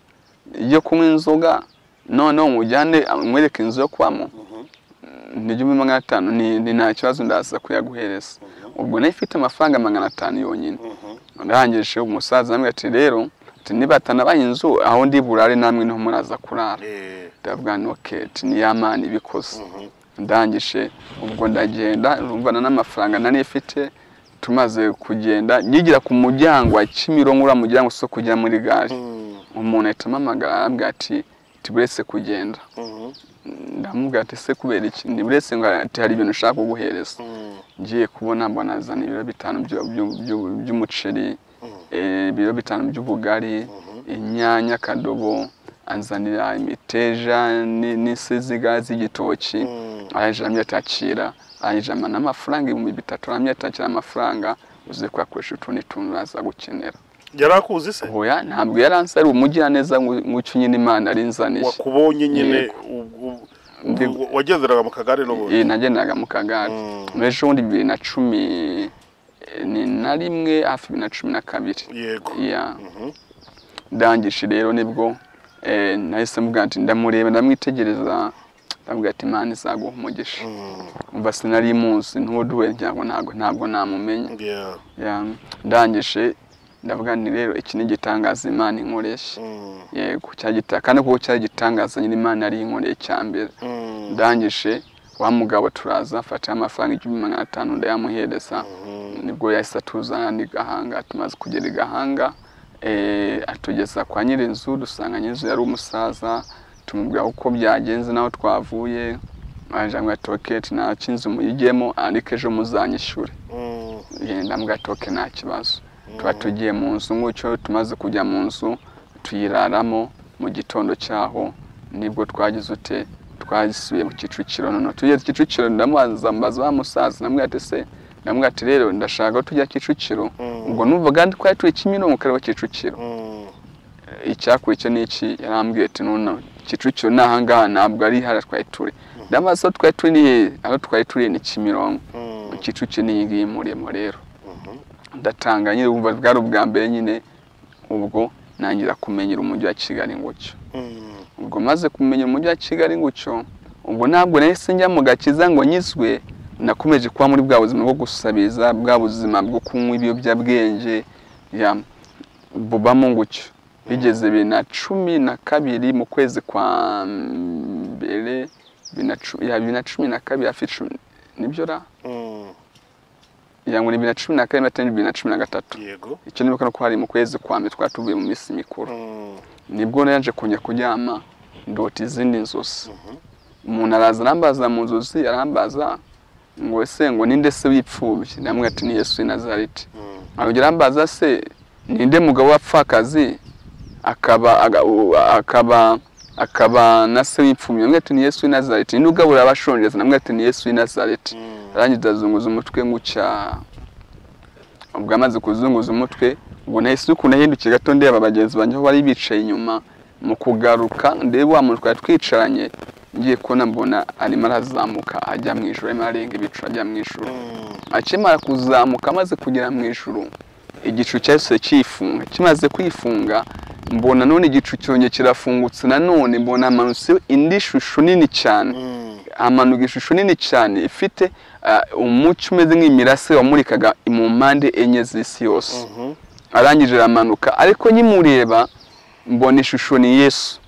Yo kunywa inzoga noneho nkujyane mwereke inzu yo kubamo. Ni igihumbi magana atanu ni nta kibazo ndaza kuyaguhereza. Ubwo na yo ifite amafaranga magana atanu yonyine. Ndangije umusaza arambwira ati rero ati niba atanabaye inzu aho ndi burare namwe ni ho muraza kurara. Ndavuga ni oke ati ni ya mani ibikoze ndangije ubwo ndagenda urumvana n'amafaranga nari mfite tumaze kugenda nyigira ku muryango wa Kimironko uriya muryango so kujya muri gare. Mm. umuntu ahita amamagara arambwira ati tiburetse kugenda. Mhm. ndamubwira ati se kubera iki? Ntiburetse ngo ati hari ibintu ushaka kuguhereza. Mm. ngiye kubona mbona azana ibiro bitanu by'umuceri eh, ibiro bitanu by'ubugari inyanya akadobo anzanira imiteja ni- n'insiziga z'igitoki. Mm. arangije aramya atakira arangije amana amafaranga ibihumbi bitatu aramya atakira amafaranga uzi kuyakoresha utundi tuntu uraza gukenera. Yari akuzi se? Oya ntabwo yari ansi ari umugiraneza nk'ucyo nyine imana ari nzaniye wakubonye nyine wagenderaga mu kagare n'ubundi? Eh, nagendaga mu kagare. Mm. muri ejo bundi bibiri na cumi eh, ni na rimwe hafi bibiri na cumi na kabiri. Yego. Ya. Mhm. ndangije rero ni bwo eh, nahise mvuga ati ndamureba ndamwitegereza ndamubwira ati imana izaguha umugisha. Mm. umva sinari muzi ntuduwe ntabwo ntabwo ntabwo namumenya. Ndangije ndavuga nti rero iki ni igitangaza imana inkoresha. Mm. yego cyagita kandi kuko cyari igitangaza nyine imana yari inkoreye cya mbere. Mm. ndangije wa mugabo turaza afataho amafaranga igihumbi magana atanu ndayamuhereza. Mhm. ni bwo yahise atuzana ni gahanga tumaze kugera i gahanga. Eh, atugeza kwa nyir'inzu dusanga nyir'inzu yari umusaza. Tumubwira uko byagenze n'aho twavuye. Ati "Okay, nta cy'inzu muyigemo ariko ejo muzanyishyure Mm. yenda mbwa toke nta kibazo. Tuba tugiye mu nzu nk'ucyo tumaze kujya mu nzu tuyiraramo mu gitondo cyaho. Nibwo twagize ute? Twasubiye mu kicukiro noneho tugeze kicukiro ndamubaza mbaza wa musaza ndamubwira ati se ndamubwira ati rero ndashaka ko tujya kicukiro Mm. ubwo numvaga twari turi kimironko kareba kicukiro Mm. icyakurikiye ni iki yarambwiye ati none kicukiro ni ahangaha ntabwo ari hariya twari turi ndamaze aho twari turi ni hehe aho twari turi ni kimironko Mm. kicukiro ni iyi ngiyi murimo rero Mhm. ndatanga nyine bwari ubwa mbere nyine ubwo nangira kumenyera umujyi wa kigali ngucyo Mm. Ubwo maze kumenya umujyi wa kigali ngucyo ubwo ntabwo nahise njya mu gakiza ngo nyizwe nakomeje kuba muri bwa buzima bwo gusabiriza bwa buzima bwo kunywa ibiyobyabwenge ya bubamo ngucyo bigeze bibiri na cumi na kabiri mu kwezi kwa mbere bibiri na na cumi na kabiri hafi cumi ni byo ra? Mm. ngo ni bibiri na cumi na kabiri batari bibiri na cumi na gatatu. Icyo nibuka ko hari mu kwezi kwa mbere twari tuvuye mu minsi mikuru. Mm. Ni bwo naje kujya kuryama ndota izindi nzozi. Umuntu araza arambaza mu nzozi arambaza ngo ese ngo ninde se wipfubye ndamubwira ati ni yesu nazareti. Mm. arongera arambaza se ninde mugabo wapfakazi akaba akaba akaba na se w'imfubyi ndamubwira ati ni yesu nazareti. Ninde ugaburira abashonjeza ndamubwira ati ni yesu nazareti. Mm. arangiza azunguza umutwe ngucya. Ubwo amaze kuzunguza umutwe ubwo nahise ukuntu ahindukiye gato ndeba bagenzi banjye aho bari bicaye inyuma mu kugaruka ndebe wa muntu twari twicaranye ngiye kubona mbona arimo arazamuka ajya mu ijoro arimo arenga ibicu ajya mu ijoro Mm. akimara kuzamuka amaze kugera mu ijoro igicu cyahise cyifunga kimaze kwifunga mbona none igicu cyongeye kirafungutse nanone mbona amanutse indi shusho nini cyane Mm. hamanuka ishusho nini cyane ifite ah, umucyo umeze nk'imirase wamurikaga mu mpande enye z'isi yose Mhm. Arangije aramanuka ariko nkimureba mbona ishusho ni yesu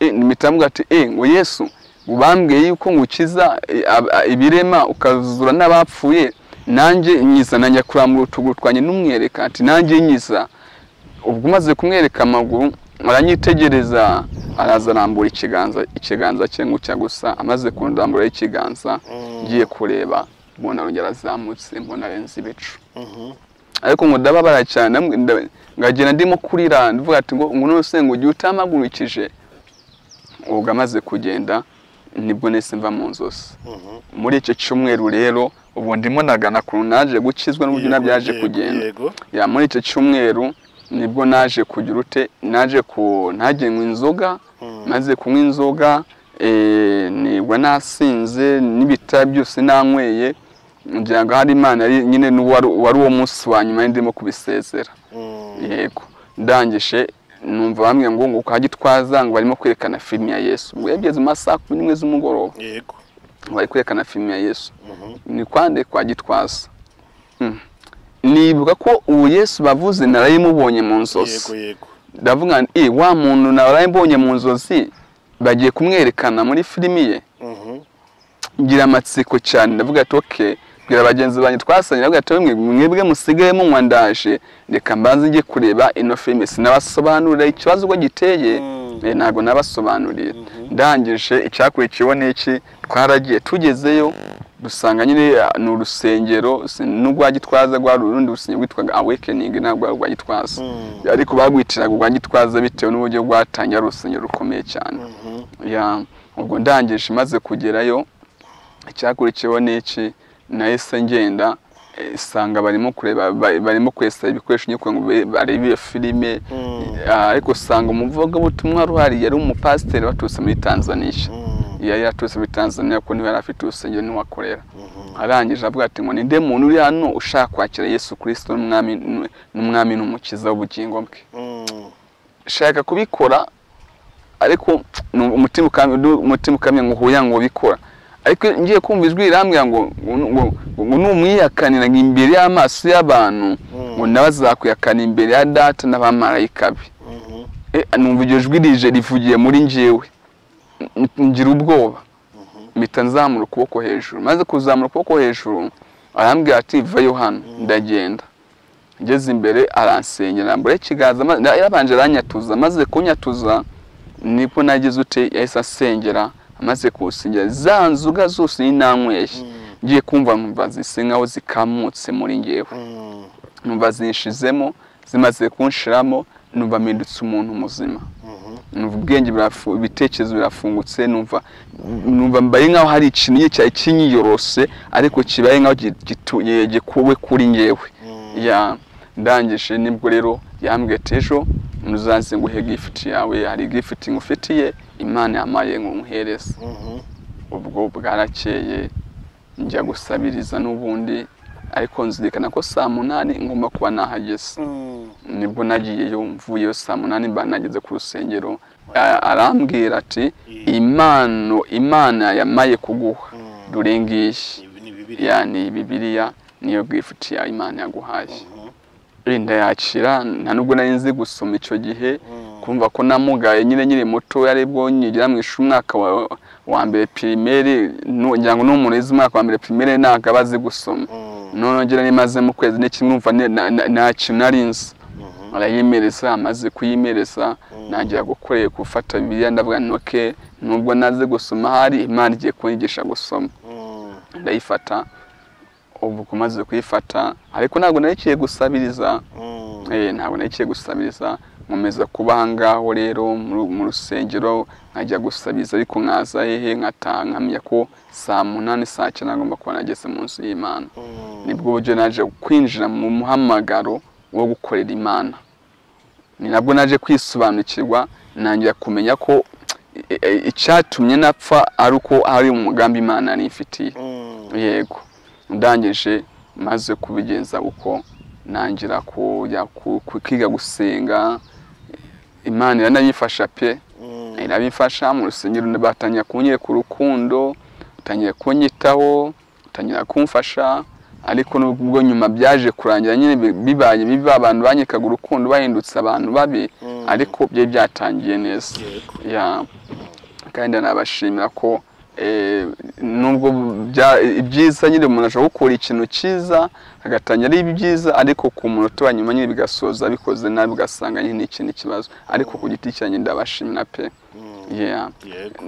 e, mpita ati e ngo yesu ubambwiye yuko ngukiza e, ibirema ukazura n'abapfuye nanjye nyiza nanjye kurambura utuguru twanjye n'umwereka ati nanjye nyiza ubwo umaze kumwereka amaguru aranyitegereza araza arambura ikiganza ikiganza cye ngucya gusa amaze kundamburaho ikiganza Mm. ngiye kureba mbona arongera azamutse mbona arenze ibicu Mhm. Ariko ngo ndababara cyane ngagenda ndimo kurira ndavuga ati ngo ngo none ngo ujye utamagurukije. Ubwo amaze kugenda ni bwo nese mva mu nzozi. Mhm. muri icyo cyumweru rero ubu ndimo nagana ku naje gukizwa n'uburyo nabyaje kugenda. muri icyo cyumweru ni bwo naje kugira ute naje ku ntajye nywa inzoga Mm. maze kunywa inzoga eh, ni bwo nasinze n'ibitabo byose nanyweye ngira ngo hari imana nyine wari uwo munsi wa nyuma ndimo kubisezera. Mm. yego. Ndangije numva bamwe ngo ngo kwa gitwaza ngo barimo kwerekana filime ya yesu. Ubwo yageze mu masaha kumi n'imwe z'umugoroba. Yego. Bari kwerekana filime ya yesu. Mhm. ni kwande kwa gitwaza Hmm. nibuka ko uwo yesu bavuze narayimubonye mu nzozi. Yego yego. Ndavuga nti "Eh, wa muntu narayibonye mu nzozi? Bagiye kumwerekana muri filimi ye. Mhm. ngira amatsiko cyane. Ndavuga ati oke bwira bagenzi banjye twasanye nabwo ati mwe mwebwe musigaye munywa ndaje reka mbanze njye kureba ino filime sinabasobanurira ikibazo uko giteye Mm. Eh, ntabwo nabasobanuriye ndangije icyakurikiyeho ni iki twaragiye tugezeyo dusanga nyine ah, ni urusengero n'urwa gitwaza rwari urundi rusengero rwitwaga awakening ntabwo ari urwa gitwaza Mm. ariko bagwitiraga urwa gitwaza bitewe n'uburyo rwatangiye ari urusengero rukomeye cyane Mhm. ubwo ndangije maze kugerayo icyakurikiyeho ni iki nahise ngenda eh, isanga barimo kureba ba- barimo kwesa ibikoresho nyine ngo be- barebe iyo filime Mm. Ah, ariko usanga umuvugabutumwa ruhari yari umupasiteri waturutse muri tanzania Mm. yari yaturutse muri tanzania kuko ni we yari afite urusengero ni we akorera Mhm. arangije avuga ati ngo ninde muntu uri hano ushaka kwakira yesu kirisito n'umwami n'umwami n'umukiza w'ubugingo bwe Mm. shaka kubikora ariko umutima ukamye ngo huya ngo bikora ariko ngiye kumva ijwi rirambwira ngo ngo ngo- ngo numwiyakanira ngo imbere y'amaso y'abantu ngo nawe azakwiyakana imbere ya data n'abamarayika be. Mhm. Eh, numva iryo jwi rije rivugiye muri njyewe. N- ngira ubwoba. Mpita nzamura ukuboko hejuru. Maze kuzamura ukuboko hejuru arambwira ati vayo hano ndagenda. Ngeze imbere aransengera. Nambura ikiganza yarabanje aranyatuza. Maze kunyatuza ni bwo nagize ute yahise asengera. Amaze kuwusengera za nzoga zose ninanyweye ngiye kumva numva zise nkaho zikamutse muri ngewe Mm. numva zinshizemo zimaze kunshiramo numva mpindutse umuntu muzima. Mhm. numva ubwenge ibitekerezo birafungutse numva numva mbaye nkaho hari ikintu cyari kinyiyorose ariko kibaye nkaho gikuwe kuri ngewe Mm. ya ndangije ni bwo rero yambwiye ati ejo nuzaze nguhe gifuti yawe. Hari gifuti ngufitiye imana yamaye ngo nkuhereze Mhm. ubwo bwarakeye njya gusabiriza n'ubundi ariko nzirikana ko saa munani ngomba kuba nahageze Mm. ni bwo nagiyeyo mvuyeyo saa munani mba nageze ku rusengero arambwira ati impano imana yamaye kuguha Mm. dore ngiyi ni bibiri. ya ni bibiliya niyo gifuti ya imana yaguhaye Mhm. wenda yakira nta nubwo nari nzi gusoma icyo gihe Mm. Kumva ko namugaye nyine nyiri muto ari bwo nyigira mu ishuri umwaka wa, mbere pirimeri nu- ngira ngo n'umuntu wize umwaka wa mbere pirimeri ntabwo aba azi gusoma Mm. none ngira nimaze mu kwezi na- nta kintu nari nzi Mhm. arayimereza amaze kuyimereza nangira gukoreye gufata bibiliya ndavuga okay nubwo naze gusoma hari imana igiye kunyigisha gusoma Mm. ndayifata ubu kumaze kuyifata ariko ntabwo narikiye gusabiriza Mm. Eh, ntabwo narikiye gusabiriza nkomeza kuba ngaho rero mu rusengero nkajya gusabiriza ariko nkaza hehe nkataha nkamenya ko saa munani saa cyenda ngomba kuba nageze mu nzu y'imana Mm. ni bwo buryo naje kwinjira mu muhamagaro wo gukorera imana ni nabwo naje kwisobanukirwa nangira kumenya ko e, e, icyatumye napfa ari uko ari umugambi imana yari ifitiye Mm. yego ndangije maze kubigenza uko nangira kujya ku- ku- kwiga gusenga imana iranabifasha pe Mm. irabifasha mu rusengero batangira kunyereka urukundo batangira kunyitaho batangira kumfasha ariko nubwo nyuma byaje kurangira nyine bi- bibaye biba abantu banyekaga urukundo bahindutse abantu babi Mm. ariko byari byatangiye neza kandi nabashimira ko nubwo bya- ibyiza nyine umuntu ashobora gukora ikintu cyiza agatangira ari byiza ariko ku munota wa nyuma nyine bigasoza bikoze nabi ugasanga nyine ni ikindi kibazo. Ariko ku giti cyanjye ndabashimira pe. Mm.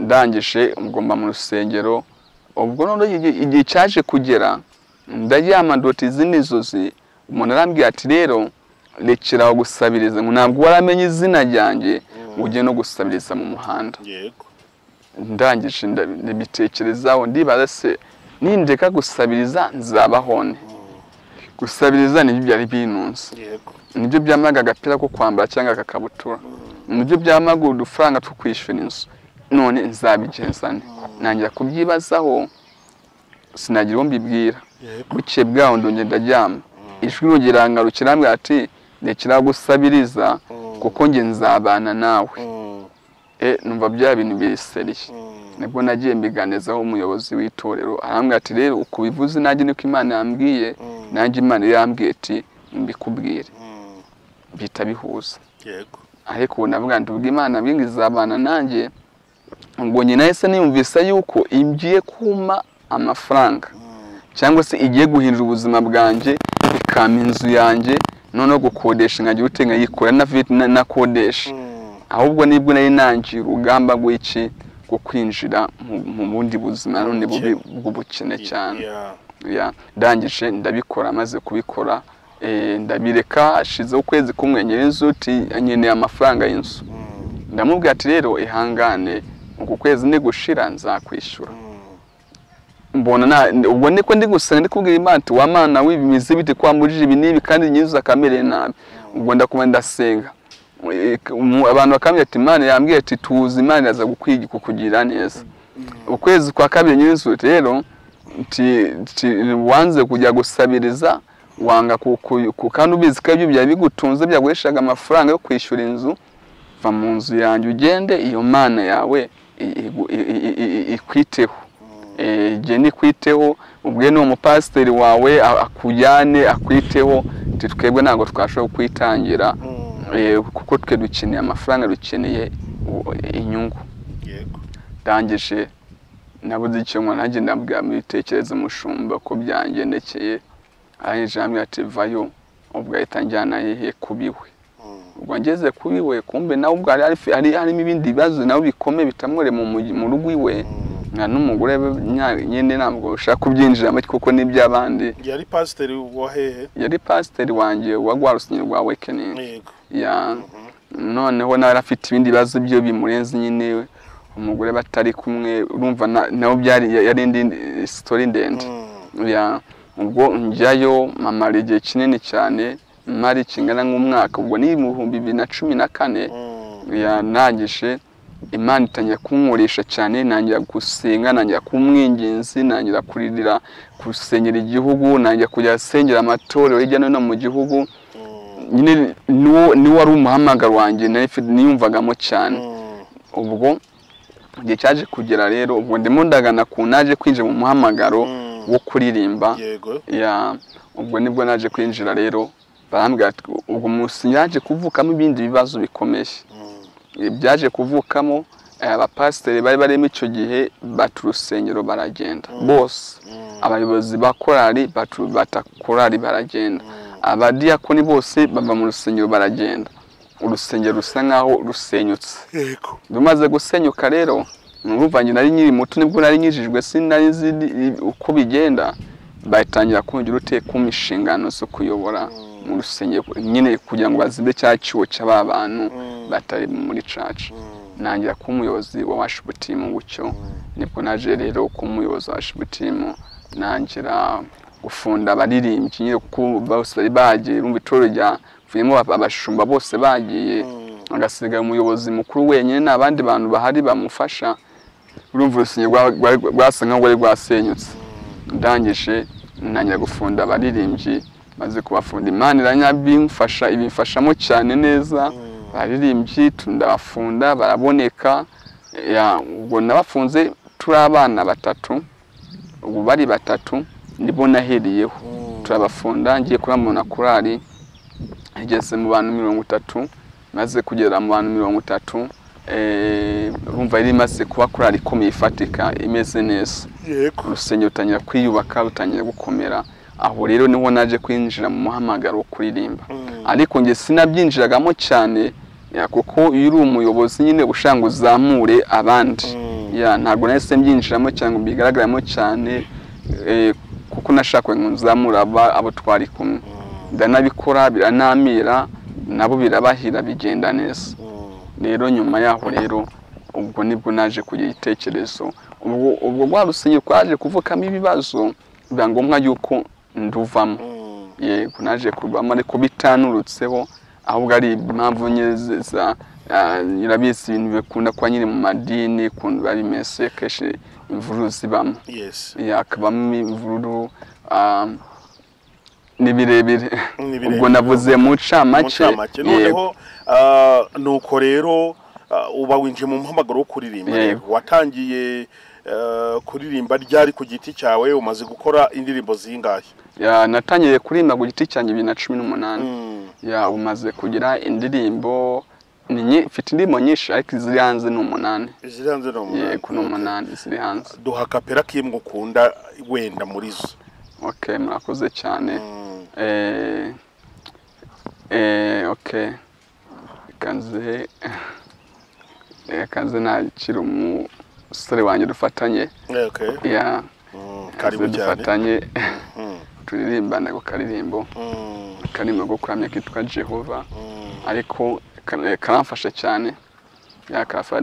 ndangije ngomba mu rusengero ubwo noneho igihe- cyaje kugera ndaryama ndota izindi nzozi umuntu arambwira ati rero rekeraho gusabiriza. Ntabwo waramenye izina ryanjye ngo ujye no gusabiriza mu muhanda. Yego. Ndangije nda- ndabitekerezaho ndibaza se nindeka gusabiriza nzabaho nte? Gusabiriza ni byo byari binunze. Nibyo byamaga agapira ko kwambara cyangwa agakabutura. Nibyo byamaga udufaranga two kwishyura inzu. None nzabigenza nte? Nangira kubyibazaho sinagira uwo mbibwira. Bukeye bwaho ndongera ndaryama. Ijwi rongera ngarukira ambwira ati rekera gusabiriza kuko njye nzabana nawe. Mm. Numva bya bintu biriseriye Mm. ni bwo nagiye mbiganizaho umuyobozi w'itorero arambwira ati rero uko ubivuze nanjye niko imana yambwiye? Mm. nanjye imana yambwiye ati mbikubwire. Bihita bihuza. Yego. ariko ubu navuga nti ubwo imana yambwiye izabana nanjye ngo nyina yahise niyumvise yuko igiye kuma amafaranga. Cyangwa se igiye guhindura ubuzima bwanjye ikampa inzu yanjye noneho gukodesha nkagira ute nkayikora na vit- na- nakodesha. Ahubwo ni bwo nari nangiye urugamba rw'iki rwo kwinjira mu- bundi buzima none bubi bw'ubukene cyane. Ndangije ndabikora maze kubikora. Eh, ndabireka hashizeho ukwezi kumwe nyir'inzu uti nkeneye amafaranga y'inzu. Mm. ndamubwira ati rero ihangane uku kwezi nigushira nzakwishyura Mm. mbona na ubwo niko ndi gusenga ndi kubwira imana ati wa mana w'ibimizi bite kwambujije ibi n'ibi kandi nyinzu akamereye nabi. Ubwo ndakuma ndasenga. Abantu bakambwira ati imana yambwiye ati tuzi imana iraza gukwiga kukugira neza ukwezi kwa kabiri nyinzu rero wanze kujya gusabiriza wanga kandi ubizi ko ibyo byari bigutunze byaguheshaga amafaranga yo kwishyura inzu va mu nzu yanjye ugende iyo mana yawe i- igu- i- i- i- i- ikwiteho. Eh, igihe nikwiteho ubwe n'uwo mupasiteri wawe akujyane akwiteho twebwe ntabwo twashobora kukwitangira Mm. Kuko twe dukeneye amafaranga dukeneye inyungu. Ndangije nabuze icyo nkora nanjye ndabwira mu bitekerezo umushumba ko byangendekeye. Arangije arambwira ati vayo ubwo ahita njyana hehe kubiwe Mm. ubwo ngeze kubiwe kumbe nawe ubwo hari hari- hari harimo ibindi bibazo nawe bikomeye bitamwore mu rugo iwe. Mm. nka n'umugore nyine ntabwo ushaka kubyinjiramo kuko n'iby'abandi yari pasiteri wa hehe? Yari pasiteri wanjye wa rwa rusengero rwa wekeningi ya noneho nawe afite ibindi bibazo byo bimurenze nyine. Umugore batari kumwe urumva na- nawe byari yari indi sitori ndende. Mm. ya ubwo njyayo mamara igihe kinini cyane mari kingana nk'umwaka ubwo ni mu bihumbi bibiri na cumi na kane. Mm. Imana itangira kunkoresha cyane nangira gusenga nangira kumwinginzi nangira kuririra gusengera igihugu nangira kujya asengera amatorero hirya no hino mu gihugu Mm. nyine niwo wari umuhamagaro wanjye niyumvagamo cyane Mm. ubwo igihe cyaje kugera rero ubwo ndimo ndagana ku naje kwinjira mu muhamagaro Mm. wo kuririmba ubwo ni bwo naje kwinjira rero barambwira ati ubwo munsi yaje kuvukamo ibindi bibazo bikomeye. Byaje kuvukamo eh, abapasiteri bari barimo icyo gihe bata urusengero baragenda. Bose. Mm. abayobozi ba korali batu- bata korali baragenda. Mm. abadiyakoni bose bava mu rusengero baragenda. Urusengero rusa nkaho rusenyutse. Yego. Rumaze gusenyuka rero urumva njye nari nkiri muto ni bwo nari nkijijwe sinari nzi uko bigenda. Batangira kongera uteka inshingano zo kuyobora. Mu rusengero nyine kugira ngo bazibe cya cyuho cy'aba bantu Mm. batari muri caca Mm. nangira kuba umuyobozi wa washipu timu gutyo ni bwo naje rero kuba umuyobozi wa washipu timu nangira gufunda abaririmbyi nyine kuko bose bari bagiye urumva itorero ryavuyemo abashumba bose bagiye Mm. agasigaye umuyobozi mukuru wenyine nta bandi bantu bahari bamufasha urumva urusengero rwa- rwa- rwasa nkaho rwari rwasenyutse ndangije nangira gufunda abaririmbyi maze kubafunda imana iranyabimfasha ibimfashamo cyane neza. Mm. abaririmbyi ndabafunda baraboneka. Ya ubwo nabafunze turi abana batatu ubu bari batatu nibo nahereyeho Mm. turabafunda ngiye kurambona korali igeze mu bantu mirongo itatu maze kugera mu bantu mirongo itatu eh, urumva yari imaze kuba korali ikomeye ifatika imeze neza. Urusengero rutangira kwiyubaka rutangira gukomera. Aho rero ni ho naje kwinjira mu muhamagaro wo kuririmba Mm. ariko njye sinabyinjiragamo cyane ya, kuko iyo uri umuyobozi nyine ushaka ngo uzamure abandi Mm. ya ntabwo nahise mbyinjiramo cyane ngo mbigaragaramo cyane eh, kuko nashakaga ngo nzamure abo twari kumwe Mm. ndanabikora biranamira nabo birabahira bigenda neza rero nyuma yaho rero ubwo ni bwo naje kugira igitekerezo ubwo ubwo rwa rusengero twaje kuvukamo ibibazo biba ngombwa yuko nduvamo. Yego naje kurwamo ariko bitanurutseho ahubwo ari impamvu zi- za urabizi ibintu bikunda kuba nyine mu madini ukuntu biba bimeze kenshi imvururu zibamo. Hakabamo imvururu ah, ni birebire. Ubwo navuze mu ncamake noneho ah, nuko rero ah, uba winjiye mu muhamagaro wo kuririmba. Watangiye ah, kuririmba ryari ku giti cyawe umaze gukora indirimbo zingahe? Ya, natangiye kuririmba ku giti cyanjye bibiri na cumi n'umunani. Mm. ya umaze kugira indirimbo mfite indirimbo nyinshi ariko iziri hanze ni umunani. Ziri hanze ni umunani. Yego ni umunani ziri hanze. Duha kapera k'imwe ukunda wenda muri zo. Okay murakoze cyane. Mm. eh eh okay kanze kanze nakira umusore wanjye dufatanye. Eh, okay. ya. Mm, karibu cyane. dufatanye. Turirimbana ku karirimbo. Mm, karimo ko kuramya kitwa Jehova. Mm, ariko ka- karamfasha cyane.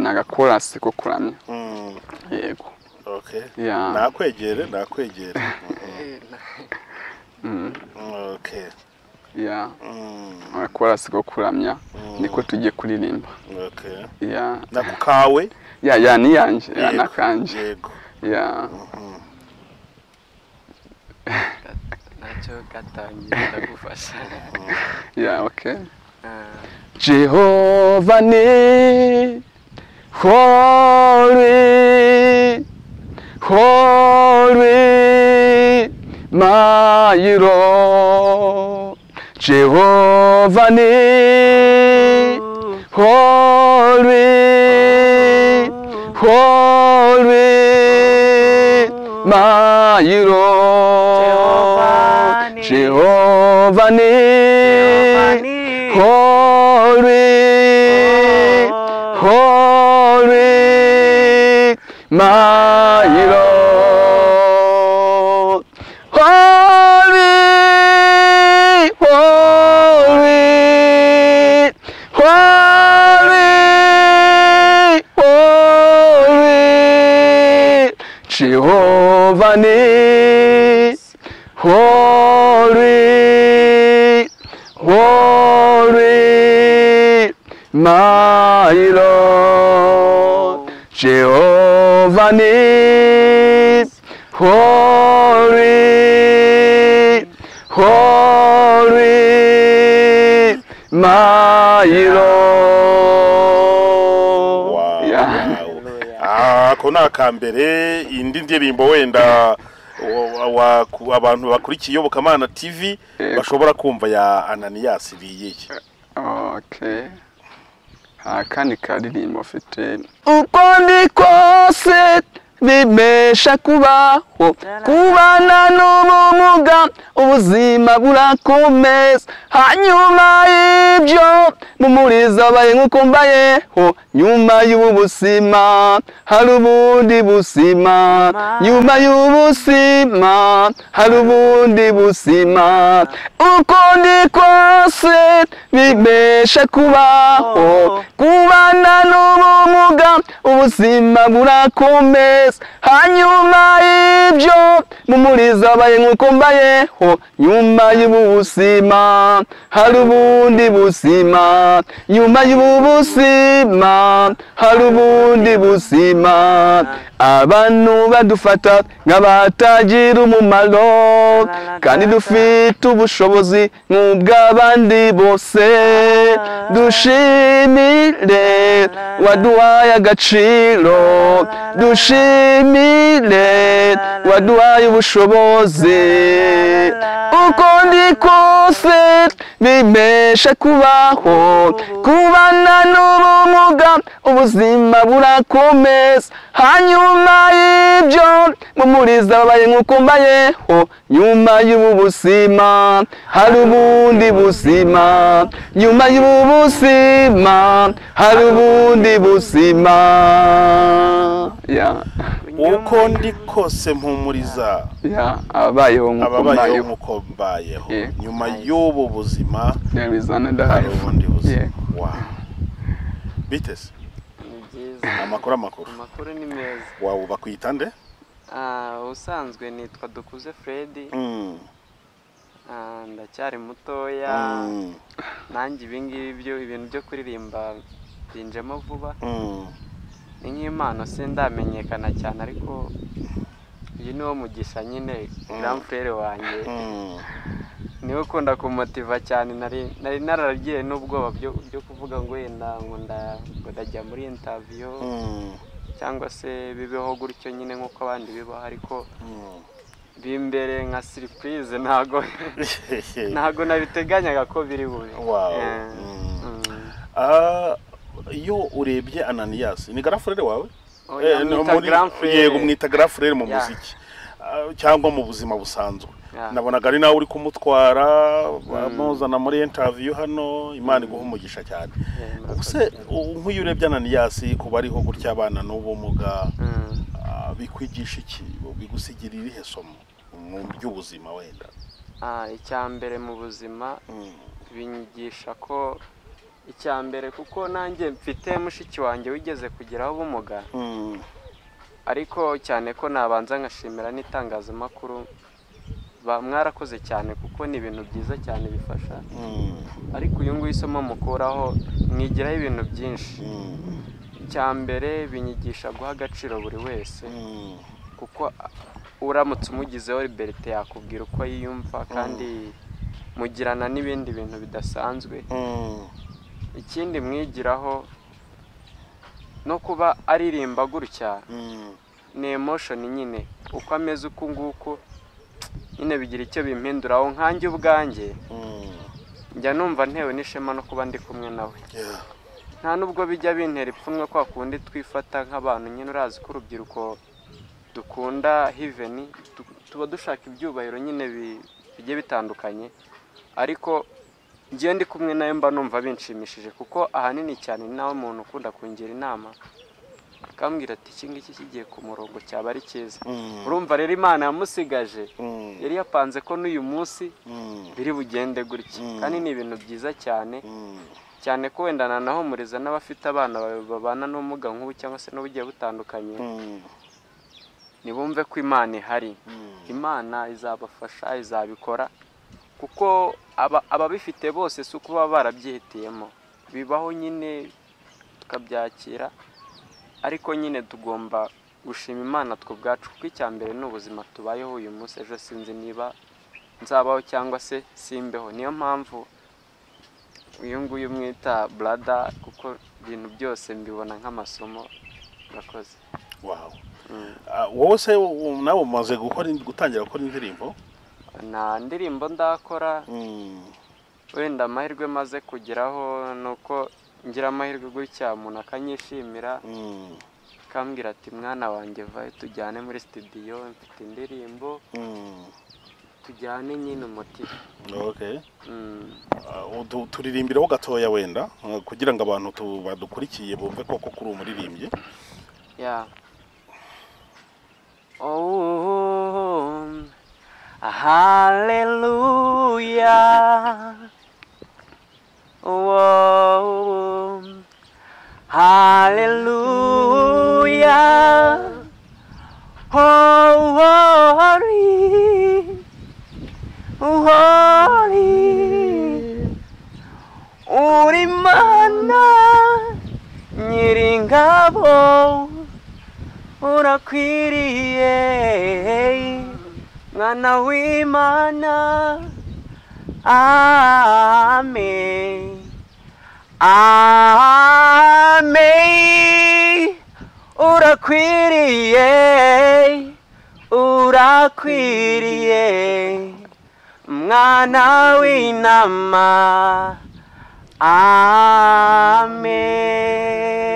Agakorasi ko kuramya. Mm. yego. Nakwegere nakwegere. Okay ya. Agakorasi ko kuramya. Niko tugiye kuririmba. Okay ya. Nako kawe? Ya ya ni yanjye ya Yego, yeah, okay. Jehovah ni holy, holy, my Lord. Jehovah ni holy, holy, my Lord. Holy, my Lord. Ni akambere indi ndirimbo wenda abantu bakurikiye iyobokamana tv bashobora kumva ya ananiyasi biyiye Okay. Akandi karirimbo mfite. Uko ndi kose bimesha kubaho kubana n'ubumuga ubuzima burakomeza. Hanyuma y'ibyo mumuriza abaye nk'uko mbayeho. Nyuma y'ubu buzima hari ubundi buzima nyuma y'ubuzima hari ubundi buzima uko ndi kose bimesha kubaho. Kubana n'ubumuga ubuzima burakomeza. Hanyuma y'ibyo mumuriza abaye nk'uko mbayeho nyuma y'ubu buzima hari ubundi buzima nyuma y'ubu buzima hari ubundi buzima abantu badufata nk'abatagira umumaro kandi dufite ubushobozi nk'ubw'abandi bose. Dushimire waduhaye agaciro dushimire waduhaye ubushobozi uko ndi kose bimesha kubaho kubana n'ubumuga ubuzima burakomeza hanyuma y'ibyo mumuriza babaye nk'uko mbayeho nyuma y'ubu buzima hari ubundi buzima nyuma y'ubu buzima hari ubundi buzima uko ndi kose mpumuriza. Ya ababayeho nk'uko mbayeho nyuma y'ubu buzima there is another hari ubundi buzima. Yeah. Wow. biteze amakuru amakuru. Amakuru ni meza. Wawe bakwita nde Ah, ubusanzwe nitwa dukuze Freddy Mm, Ah, ndacyari mutoya. Mm, nanjye ibi ngibi byo ibintu byo kuririmba binjemo vuba. Mm. ni nk'impano sindamenyekana cyane ariko uyu ni wo mugisha nyine grand frere wanjye. Niwe ukunda kumutiva cyane nari nararagiye n'ubwoba byo kuvuga ngo wenda ngo nda- ngo ndajya muri interview. Mm. Cyangwa se bibeho gutyo nyine nk'uko abandi bibaho ariko Mm. bimbere nka surprise ntago *laughs* ntago nabiteganyaga ko biri bube. Eh, Mm. mm. Ah, iyo urebye ananiyasi ni garafurere wawe Oya, Eh, yego mwita garafurere mu muziki Ah, cyangwa mu buzima busanzwe. Nabonaga ari nawe uri kumutwara bamuzana muri interview hano imana iguha umugisha cyane. Yeah, murakoze ubuse u- nk'iyo urebye ananiyasi kuba ariho gutya abana n'ubumuga Mm. ah, bikwigisha iki? Bigusigira irihe somo mu by'ubuzima wenda? Ah, icya mbere mu buzima binyigisha ko icya mbere kuko nanjye mfite mushiki wanjye wigeze kugeraho ubumuga Mm. ariko cyane ko nabanza nkashimira n'itangazamakuru mwarakoze cyane kuko ni ibintu byiza cyane bifasha. Mm. ariko uyu nguyu isomo mukuraho mwigiraho ibintu byinshi. Mm. icya mbere binyigisha guha agaciro buri wese. Mm. kuko uramutse umugizeho liberite yakubwira uko yiyumva kandi mugirana n'ibindi bintu bidasanzwe. Ikindi mwigiraho no kuba aririmba gutya. Ni emotion nyine. Uko ameze uku nguku nyine bigira icyo bimpinduraho nkanjye ubwanjye Mm. njya numva ntewe n'ishema no kuba ndi kumwe nawe. Nta nubwo bijya bintera ipfunwe kwa kundi twifata nk'abantu. Nyine urazi ko urubyiruko dukunda hiveni tu- tuba dushaka ibyubahiro nyine bi- bigiye bitandukanye. Ariko ngiye ndi kumwe nawe mba numva binshimishije kuko ahanini cyane ni nawe muntu ukunda kungira inama. Akambwira ati iki ngiki kigiye ku murongo cyaba ari cyiza. Mm. urumva rero imana yamusigaje. Mm. yari yapanze ko n'uyu munsi Mm. biri bugende gutya. Kandi ni ibintu byiza cyane. Cyane ko wenda nanahumuriza n'abafite abana ba- babana n'ubumuga nk'ubu cyangwa se n'ubugiye butandukanye ntibumve ko imana ihari. Imana izabafasha izabikora kuko aba- ababifite bose si uko baba barabyihitiyemo. Bibaho nyine tukabyakira ariko nyine tugomba gushima imana twe ubwacu kuko icya mbere ni ubuzima tubayeho uyu munsi ejo sinzi niba nzabaho cyangwa se simbeho niyo mpamvu uyu nguyu mwita burada kuko ibintu byose mbibona nk'amasomo murakoze Wow. Mm. Ah, wowe se nawe umaze gutangira gukora indirimbo nta ndirimbo ndakora Mm. wenda amahirwe maze kugeraho ni uko ngira amahirwe gutya umuntu akanyishimira Mm. akambwira ati mwana wanjye vayo tujyane muri studio mfite indirimbo Mm. tujyane nyine Okay. Mm. Udu- turirimbireho gatoya wenda ah, kugira ngo abantu tu- badukurikiye bumve koko kuri umuririmbyi Yeah. Oh, hallelujah. Oh, hallelujah. Oh, holy, holy. Uri mana nyiringabo urakwiriye mwana w'imana amen amen urakwiriye urakwiriye mwana w'intama amen wow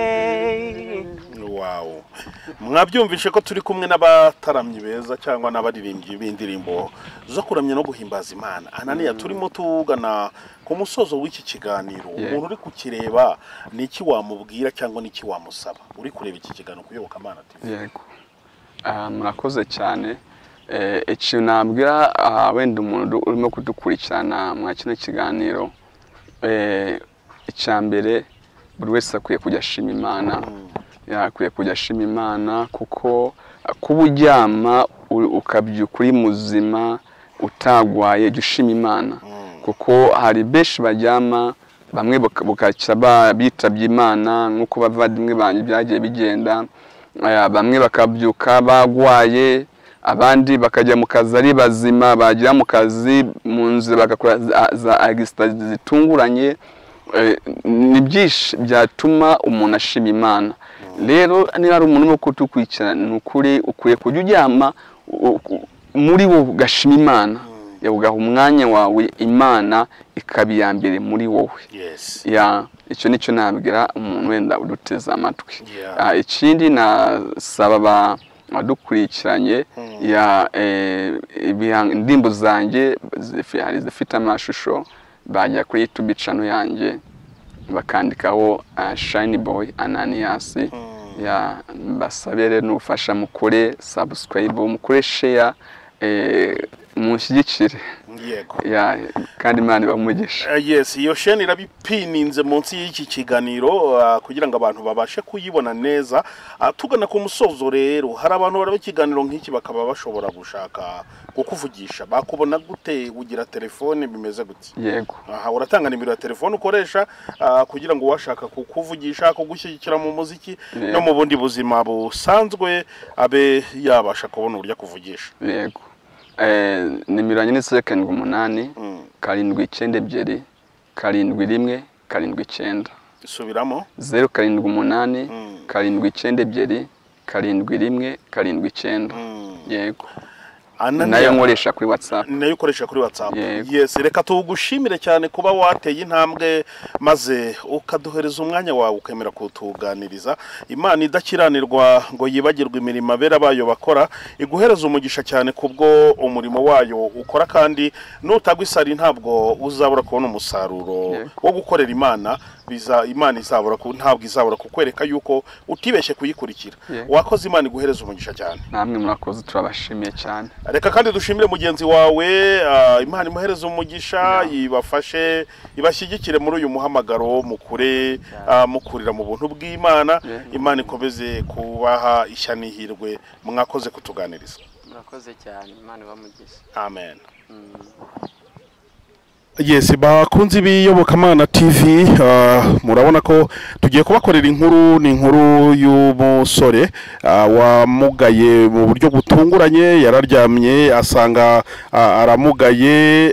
mwabyumvishe ko turi kumwe n'abataramyi beza cyangwa n'abaririmbyi b'indirimbo zo kuramya no guhimbaza imana. Ananiya turimo tugana ku musozo w'iki kiganiro. Umuntu uri kukireba ni iki wamubwira cyangwa ni iki wamusaba? Uri kureba iki kiganiro kuyoboka amana yego. Ah, murakoze cyane. Eh, ikintu nabwira ah, wenda umuntu urimo kudukurikirana mwa kino kiganiro eh, icya mbere buri wese akwiye kujya ashima imana. Yakwiye kujya ashima imana kuko kuba uryama ukabyuka uri muzima utagwaye jya ushima imana kuko hari benshi baryama bamwe buka- bugacya ba- bitabye imana nk'uko bavandimwe banjye byagiye bigenda. Bamwe bakabyuka bagwaye abandi bakajya mu kazi ari bazima bagera mu kazi mu nzira bagakora za- za agisita zitunguranye. Eh, ni byinshi byatuma umuntu ashima imana. Rero niba ari umuntu urimo kudukurikirana ni ukuri ukwiye kujya uryama muri wowe ugashima imana. Ugaha umwanya wawe imana ikaba iya mbere muri wowe. Icyo ni cyo nabwira umuntu wenda uduteze amatwi. Ah, ikindi nasaba aba- abadukurikiranye Mm. ya eh, indirimbo zanjye zifi- hari izifite amashusho bajya kuri youtube channel yanjye. Bakandikaho uh, shine boy ananias ya mbasabere n'ubufasha mukore subscribe mukore share munshyigikire yego. Ya kandi imana ibamugisha. Eh, yes iyo sheni irabipininze munsi y'iki kiganiro ah, kugira ngo abantu babashe kuyibona neza Ah, tugana ku musozo rero. Hari abantu baraba ikiganiro nk'iki bakaba bashobora gushaka kukuvugisha. Bakubona gute? Ugira telefone bimeze gute yego. Aha uratanga nimero ya telefone ukoresha ah, kugira ngo uwashaka kukuvugisha kugushyigikira mu muziki no mu bundi buzima busanzwe abe yabasha kubona uburyo akuvugisha. Yego. Eh, nimero yanjye ni zeru karindwi umunani Mm. karindwi icyenda ebyiri karindwi rimwe karindwi icyenda subiramo zeru karindwi umunani Mm. karindwi icyenda ebyiri karindwi rimwe karindwi icyenda Mm. yego na yo nkoresha kuri whatsapp. Ni na yo ukoresha kuri whatsapp. Yego. yes reka tugushimire cyane kuba wateye intambwe maze ukaduhereza umwanya wawe ukemera kutuganiriza. Imana idakiranirwa ngo yibagirwe imirimo abera bayo bakora iguhereza umugisha cyane kubwo umurimo wayo ukora kandi nutagwa isari ntabwo uzabura kubona umusaruro wo gukorera imana biza imana izabura ntabwo izabura kukwereka yuko utibeshye kuyikurikira. Wakoze imana iguhereza umugisha cyane. Namwe murakoze turabashimiye cyane. Reka kandi dushimire mugenzi wawe ah, imana imuhereze umugisha ibafashe ibashyigikire muri uyu muhamagaro mukure ah, mukurira mu buntu bw'imana. Imana ikomeze kubaha ishya n'ihirwe mwakoze kutuganiriza. Murakoze cyane. Imana ibamugisha amen. Mm. yes bakunzi b'iyobokamana tv uh, murabona ko tugiye kubakorera inkuru ni inkuru y'umusore uh, wamugaye mu buryo butunguranye yararyamye asanga uh, aramugaye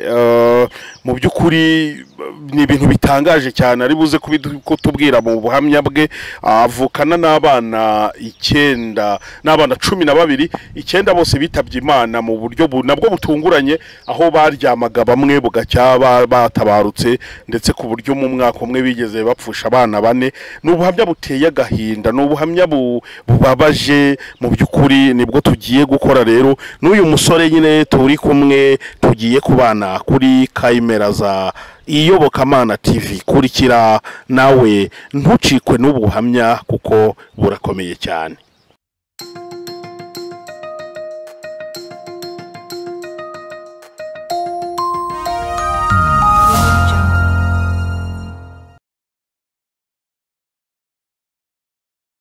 mu by'ukuri ni ibintu bitangaje cyane ari buze kutubwira mu buhamya bwe avukana n'abana icyenda n'abana cumi na babiri icyenda bose bitabye imana mu buryo bu- nabwo butunguranye aho baryamaga bamwe bugacya ba- batabarutse ndetse ku buryo mu mwaka umwe bigeze bapfusha abana bane. Ni ubuhamya buteye agahinda ni ubuhamya bu- bubabaje mu by'ukuri ni bwo tugiye gukora rero. N'uyu musore nyine turi kumwe tugiye kubana kuri kamera za iyobokamana tv kurikira nawe ntucikwe n'ubuhamya kuko burakomeye cyane.